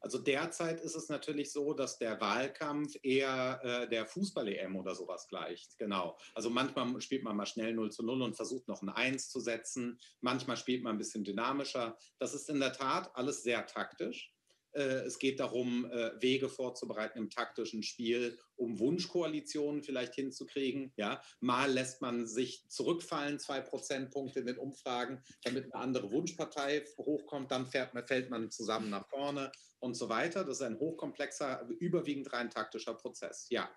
Also derzeit ist es natürlich so, dass der Wahlkampf eher äh, der Fußball-EM oder sowas gleicht. Genau. Also manchmal spielt man mal schnell 0 zu 0 und versucht noch ein 1 zu setzen. Manchmal spielt man ein bisschen dynamischer. Das ist in der Tat alles sehr taktisch. Äh, es geht darum, äh, Wege vorzubereiten im taktischen Spiel, um Wunschkoalitionen vielleicht hinzukriegen. Ja, mal lässt man sich zurückfallen, zwei Prozentpunkte in den Umfragen, damit eine andere Wunschpartei hochkommt, dann fährt, fällt man zusammen nach vorne und so weiter. Das ist ein hochkomplexer, überwiegend rein taktischer Prozess. Ja,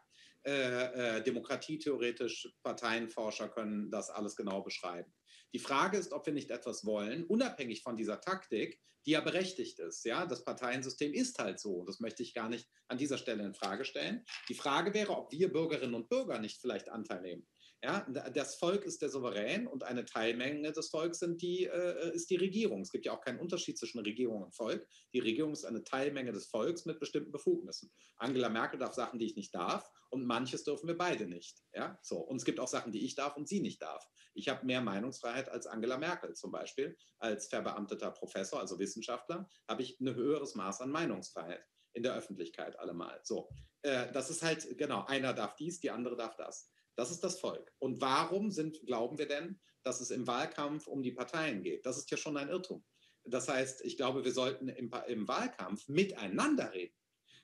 äh, äh, demokratietheoretisch, Parteienforscher können das alles genau beschreiben. Die Frage ist, ob wir nicht etwas wollen, unabhängig von dieser Taktik, die ja berechtigt ist. Ja, das Parteiensystem ist halt so. Das möchte ich gar nicht an dieser Stelle in Frage stellen. Die Frage wäre, ob wir Bürgerinnen und Bürger nicht vielleicht Anteil nehmen. Ja, das Volk ist der Souverän und eine Teilmenge des Volks sind die, äh, ist die Regierung. Es gibt ja auch keinen Unterschied zwischen Regierung und Volk. Die Regierung ist eine Teilmenge des Volks mit bestimmten Befugnissen. Angela Merkel darf Sachen, die ich nicht darf und manches dürfen wir beide nicht. Ja, so. Und es gibt auch Sachen, die ich darf und sie nicht darf. Ich habe mehr Meinungsfreiheit als Angela Merkel zum Beispiel. Als verbeamteter Professor, also Wissenschaftler, habe ich ein höheres Maß an Meinungsfreiheit in der Öffentlichkeit allemal. So, äh, das ist halt, genau, einer darf dies, die andere darf das. Das ist das Volk. Und warum sind, glauben wir denn, dass es im Wahlkampf um die Parteien geht? Das ist ja schon ein Irrtum. Das heißt, ich glaube, wir sollten im, im Wahlkampf miteinander reden.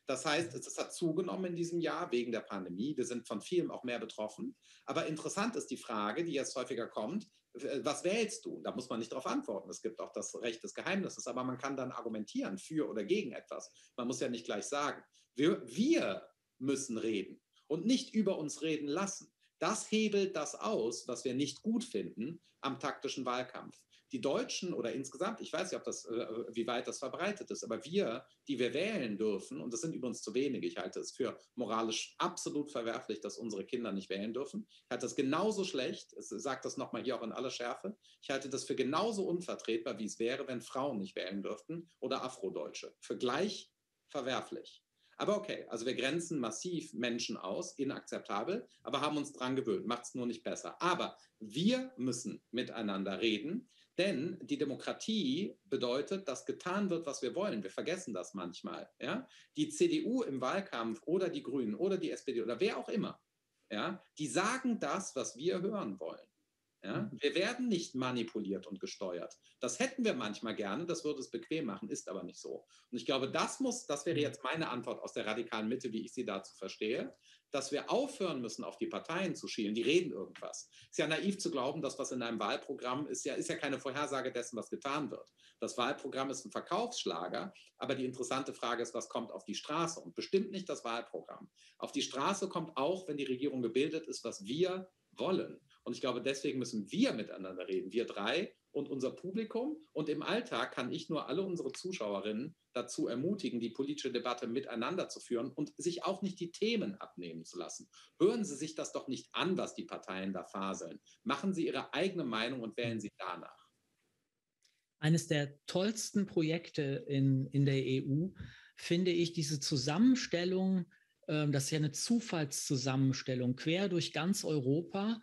Das heißt, es, hat zugenommen in diesem Jahr wegen der Pandemie. Wir sind von vielem auch mehr betroffen. Aber interessant ist die Frage, die jetzt häufiger kommt, was wählst du? Da muss man nicht darauf antworten. Es gibt auch das Recht des Geheimnisses, aber man kann dann argumentieren für oder gegen etwas. Man muss ja nicht gleich sagen. Wir, wir müssen reden und nicht über uns reden lassen. Das hebelt das aus, was wir nicht gut finden am taktischen Wahlkampf. Die Deutschen oder insgesamt, ich weiß nicht, ob das, äh, wie weit das verbreitet ist, aber wir, die wir wählen dürfen, und das sind übrigens zu wenige, ich halte es für moralisch absolut verwerflich, dass unsere Kinder nicht wählen dürfen. Ich halte das genauso schlecht, ich sage das nochmal hier auch in aller Schärfe, ich halte das für genauso unvertretbar, wie es wäre, wenn Frauen nicht wählen dürften oder Afrodeutsche. Für gleich verwerflich. Aber okay, also wir grenzen massiv Menschen aus, inakzeptabel, aber haben uns dran gewöhnt, macht es nur nicht besser. Aber wir müssen miteinander reden, denn die Demokratie bedeutet, dass getan wird, was wir wollen. Wir vergessen das manchmal. Ja? Die CDU im Wahlkampf oder die Grünen oder die SPD oder wer auch immer, ja, die sagen das, was wir hören wollen. Ja? Mhm. Wir werden nicht manipuliert und gesteuert. Das hätten wir manchmal gerne, das würde es bequem machen, ist aber nicht so. Und ich glaube, das muss, das wäre mhm. jetzt meine Antwort aus der radikalen Mitte, wie ich sie dazu verstehe, dass wir aufhören müssen, auf die Parteien zu schielen. Die reden irgendwas. Es ist ja naiv zu glauben, dass was in einem Wahlprogramm ist, ja, ist ja keine Vorhersage dessen, was getan wird. Das Wahlprogramm ist ein Verkaufsschlager, aber die interessante Frage ist, was kommt auf die Straße? Und bestimmt nicht das Wahlprogramm. Auf die Straße kommt auch, wenn die Regierung gebildet ist, was wir wollen. Und ich glaube, deswegen müssen wir miteinander reden, wir drei und unser Publikum. Und im Alltag kann ich nur alle unsere Zuschauerinnen dazu ermutigen, die politische Debatte miteinander zu führen und sich auch nicht die Themen abnehmen zu lassen. Hören Sie sich das doch nicht an, was die Parteien da faseln. Machen Sie Ihre eigene Meinung und wählen Sie danach. Eines der tollsten Projekte in, in der EU finde ich diese Zusammenstellung, äh, das ist ja eine Zufallszusammenstellung quer durch ganz Europa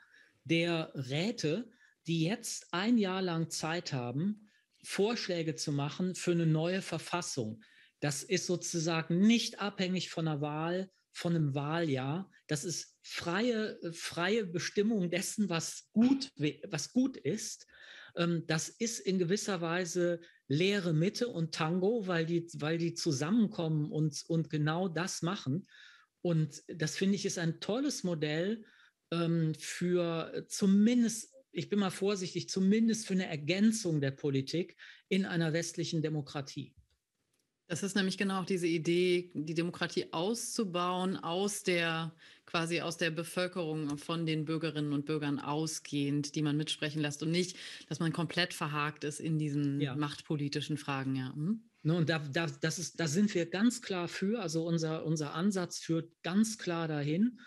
der Räte, die jetzt ein Jahr lang Zeit haben, Vorschläge zu machen für eine neue Verfassung. Das ist sozusagen nicht abhängig von einer Wahl, von einem Wahljahr. Das ist freie, freie Bestimmung dessen, was gut, was gut ist. Ähm, das ist in gewisser Weise leere Mitte und Tango, weil die, weil die zusammenkommen und, und genau das machen. Und das finde ich ist ein tolles Modell ähm, für zumindest, ich bin mal vorsichtig, zumindest für eine Ergänzung der Politik in einer westlichen Demokratie. Das ist nämlich genau auch diese Idee, die Demokratie auszubauen aus der quasi aus der Bevölkerung, von den Bürgerinnen und Bürgern ausgehend, die man mitsprechen lässt und nicht, dass man komplett verhakt ist in diesen ja. machtpolitischen Fragen. Ja. Hm? Ne, und da, da, das ist, da sind wir ganz klar für. Also unser, unser Ansatz führt ganz klar dahin.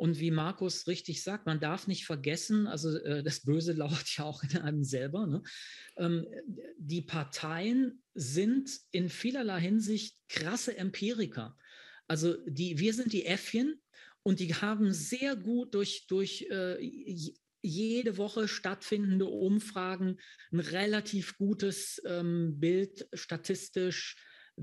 Und wie Markus richtig sagt, man darf nicht vergessen, also äh, das Böse lauert ja auch in einem selber. Ne? Ähm, die Parteien sind in vielerlei Hinsicht krasse Empiriker. Also die, wir sind die Äffchen und die haben sehr gut durch, durch äh, jede Woche stattfindende Umfragen ein relativ gutes ähm, Bild statistisch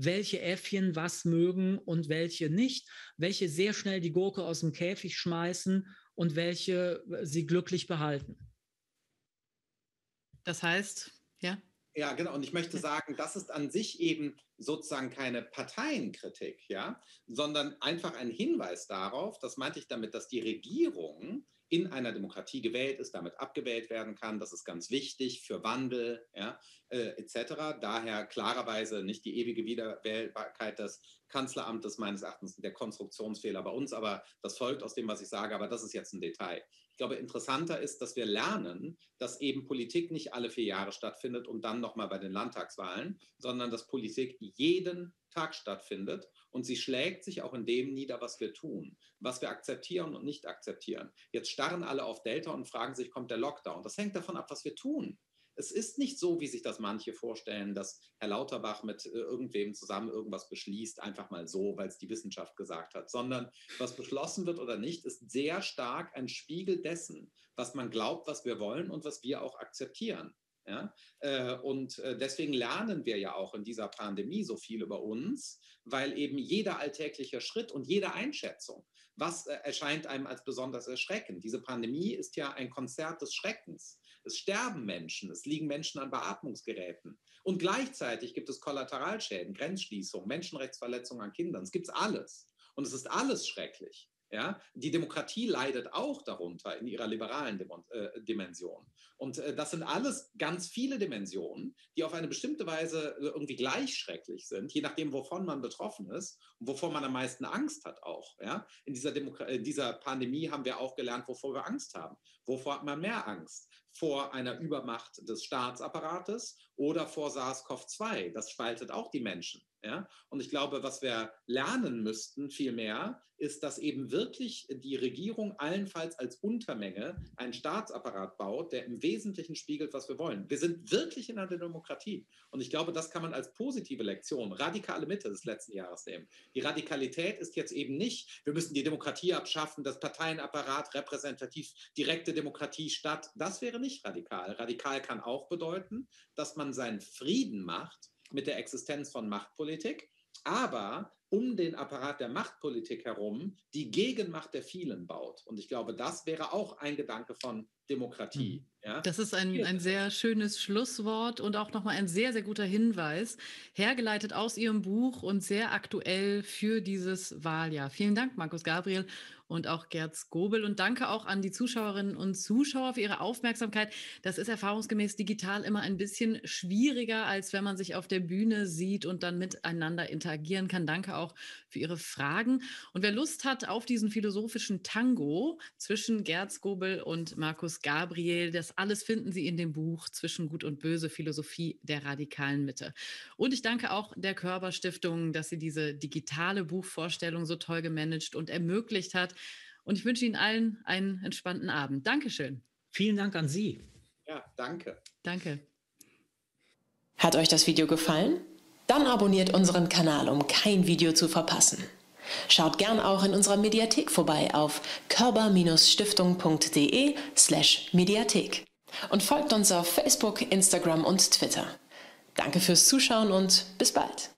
welche Äffchen was mögen und welche nicht, welche sehr schnell die Gurke aus dem Käfig schmeißen und welche äh, sie glücklich behalten. Das heißt, ja? Ja, genau. Und ich möchte sagen, das ist an sich eben sozusagen keine Parteienkritik, ja, sondern einfach ein Hinweis darauf, das meinte ich damit, dass die Regierung in einer Demokratie gewählt ist, damit abgewählt werden kann. Das ist ganz wichtig für Wandel ja, äh, etc. Daher klarerweise nicht die ewige Wiederwählbarkeit des Kanzleramtes meines Erachtens der Konstruktionsfehler bei uns, aber das folgt aus dem, was ich sage, aber das ist jetzt ein Detail. Ich glaube, interessanter ist, dass wir lernen, dass eben Politik nicht alle vier Jahre stattfindet und dann nochmal bei den Landtagswahlen, sondern dass Politik jeden Tag stattfindet und sie schlägt sich auch in dem nieder, was wir tun, was wir akzeptieren und nicht akzeptieren. Jetzt starren alle auf Delta und fragen sich, kommt der Lockdown? Das hängt davon ab, was wir tun. Es ist nicht so, wie sich das manche vorstellen, dass Herr Lauterbach mit äh, irgendwem zusammen irgendwas beschließt, einfach mal so, weil es die Wissenschaft gesagt hat, sondern was beschlossen wird oder nicht, ist sehr stark ein Spiegel dessen, was man glaubt, was wir wollen und was wir auch akzeptieren. Ja? Äh, und äh, deswegen lernen wir ja auch in dieser Pandemie so viel über uns, weil eben jeder alltägliche Schritt und jede Einschätzung, was erscheint einem als besonders erschreckend. Diese Pandemie ist ja ein Konzert des Schreckens. Es sterben Menschen, es liegen Menschen an Beatmungsgeräten. Und gleichzeitig gibt es Kollateralschäden, Grenzschließungen, Menschenrechtsverletzungen an Kindern. Es gibt alles. Und es ist alles schrecklich. Ja, die Demokratie leidet auch darunter in ihrer liberalen äh, Dimension. Und äh, das sind alles ganz viele Dimensionen, die auf eine bestimmte Weise äh, irgendwie gleich schrecklich sind, je nachdem, wovon man betroffen ist und wovon man am meisten Angst hat auch. Ja? In dieser, in dieser Pandemie haben wir auch gelernt, wovor wir Angst haben. Wovor hat man mehr Angst? Vor einer Übermacht des Staatsapparates oder vor SARS-CoV-2? Das spaltet auch die Menschen. Ja? Und ich glaube, was wir lernen müssten vielmehr, ist, dass eben wirklich die Regierung allenfalls als Untermenge einen Staatsapparat baut, der im Wesentlichen spiegelt, was wir wollen. Wir sind wirklich in einer Demokratie. Und ich glaube, das kann man als positive Lektion, radikale Mitte des letzten Jahres nehmen. Die Radikalität ist jetzt eben nicht, wir müssen die Demokratie abschaffen, das Parteienapparat repräsentativ, direkte Demokratie statt. Das wäre nicht radikal. Radikal kann auch bedeuten, dass man seinen Frieden macht mit der Existenz von Machtpolitik, aber um den Apparat der Machtpolitik herum die Gegenmacht der vielen baut. Und ich glaube, das wäre auch ein Gedanke von Demokratie. Mhm. Ja? Das ist ein, ein sehr schönes Schlusswort und auch nochmal ein sehr, sehr guter Hinweis, hergeleitet aus Ihrem Buch und sehr aktuell für dieses Wahljahr. Vielen Dank, Markus Gabriel und auch Gerd Skobel. Und danke auch an die Zuschauerinnen und Zuschauer für ihre Aufmerksamkeit. Das ist erfahrungsgemäß digital immer ein bisschen schwieriger, als wenn man sich auf der Bühne sieht und dann miteinander interagieren kann. Danke auch für Ihre Fragen. Und wer Lust hat auf diesen philosophischen Tango zwischen Gerd Skobel und Markus Gabriel, das alles finden Sie in dem Buch Zwischen Gut und Böse, Philosophie der radikalen Mitte. Und ich danke auch der Körperstiftung, dass sie diese digitale Buchvorstellung so toll gemanagt und ermöglicht hat. Und ich wünsche Ihnen allen einen entspannten Abend. Dankeschön. Vielen Dank an Sie. Ja, danke. Danke. Hat euch das Video gefallen? Dann abonniert unseren Kanal, um kein Video zu verpassen. Schaut gern auch in unserer Mediathek vorbei auf körper-stiftung.de slash Mediathek und folgt uns auf Facebook, Instagram und Twitter. Danke fürs Zuschauen und bis bald.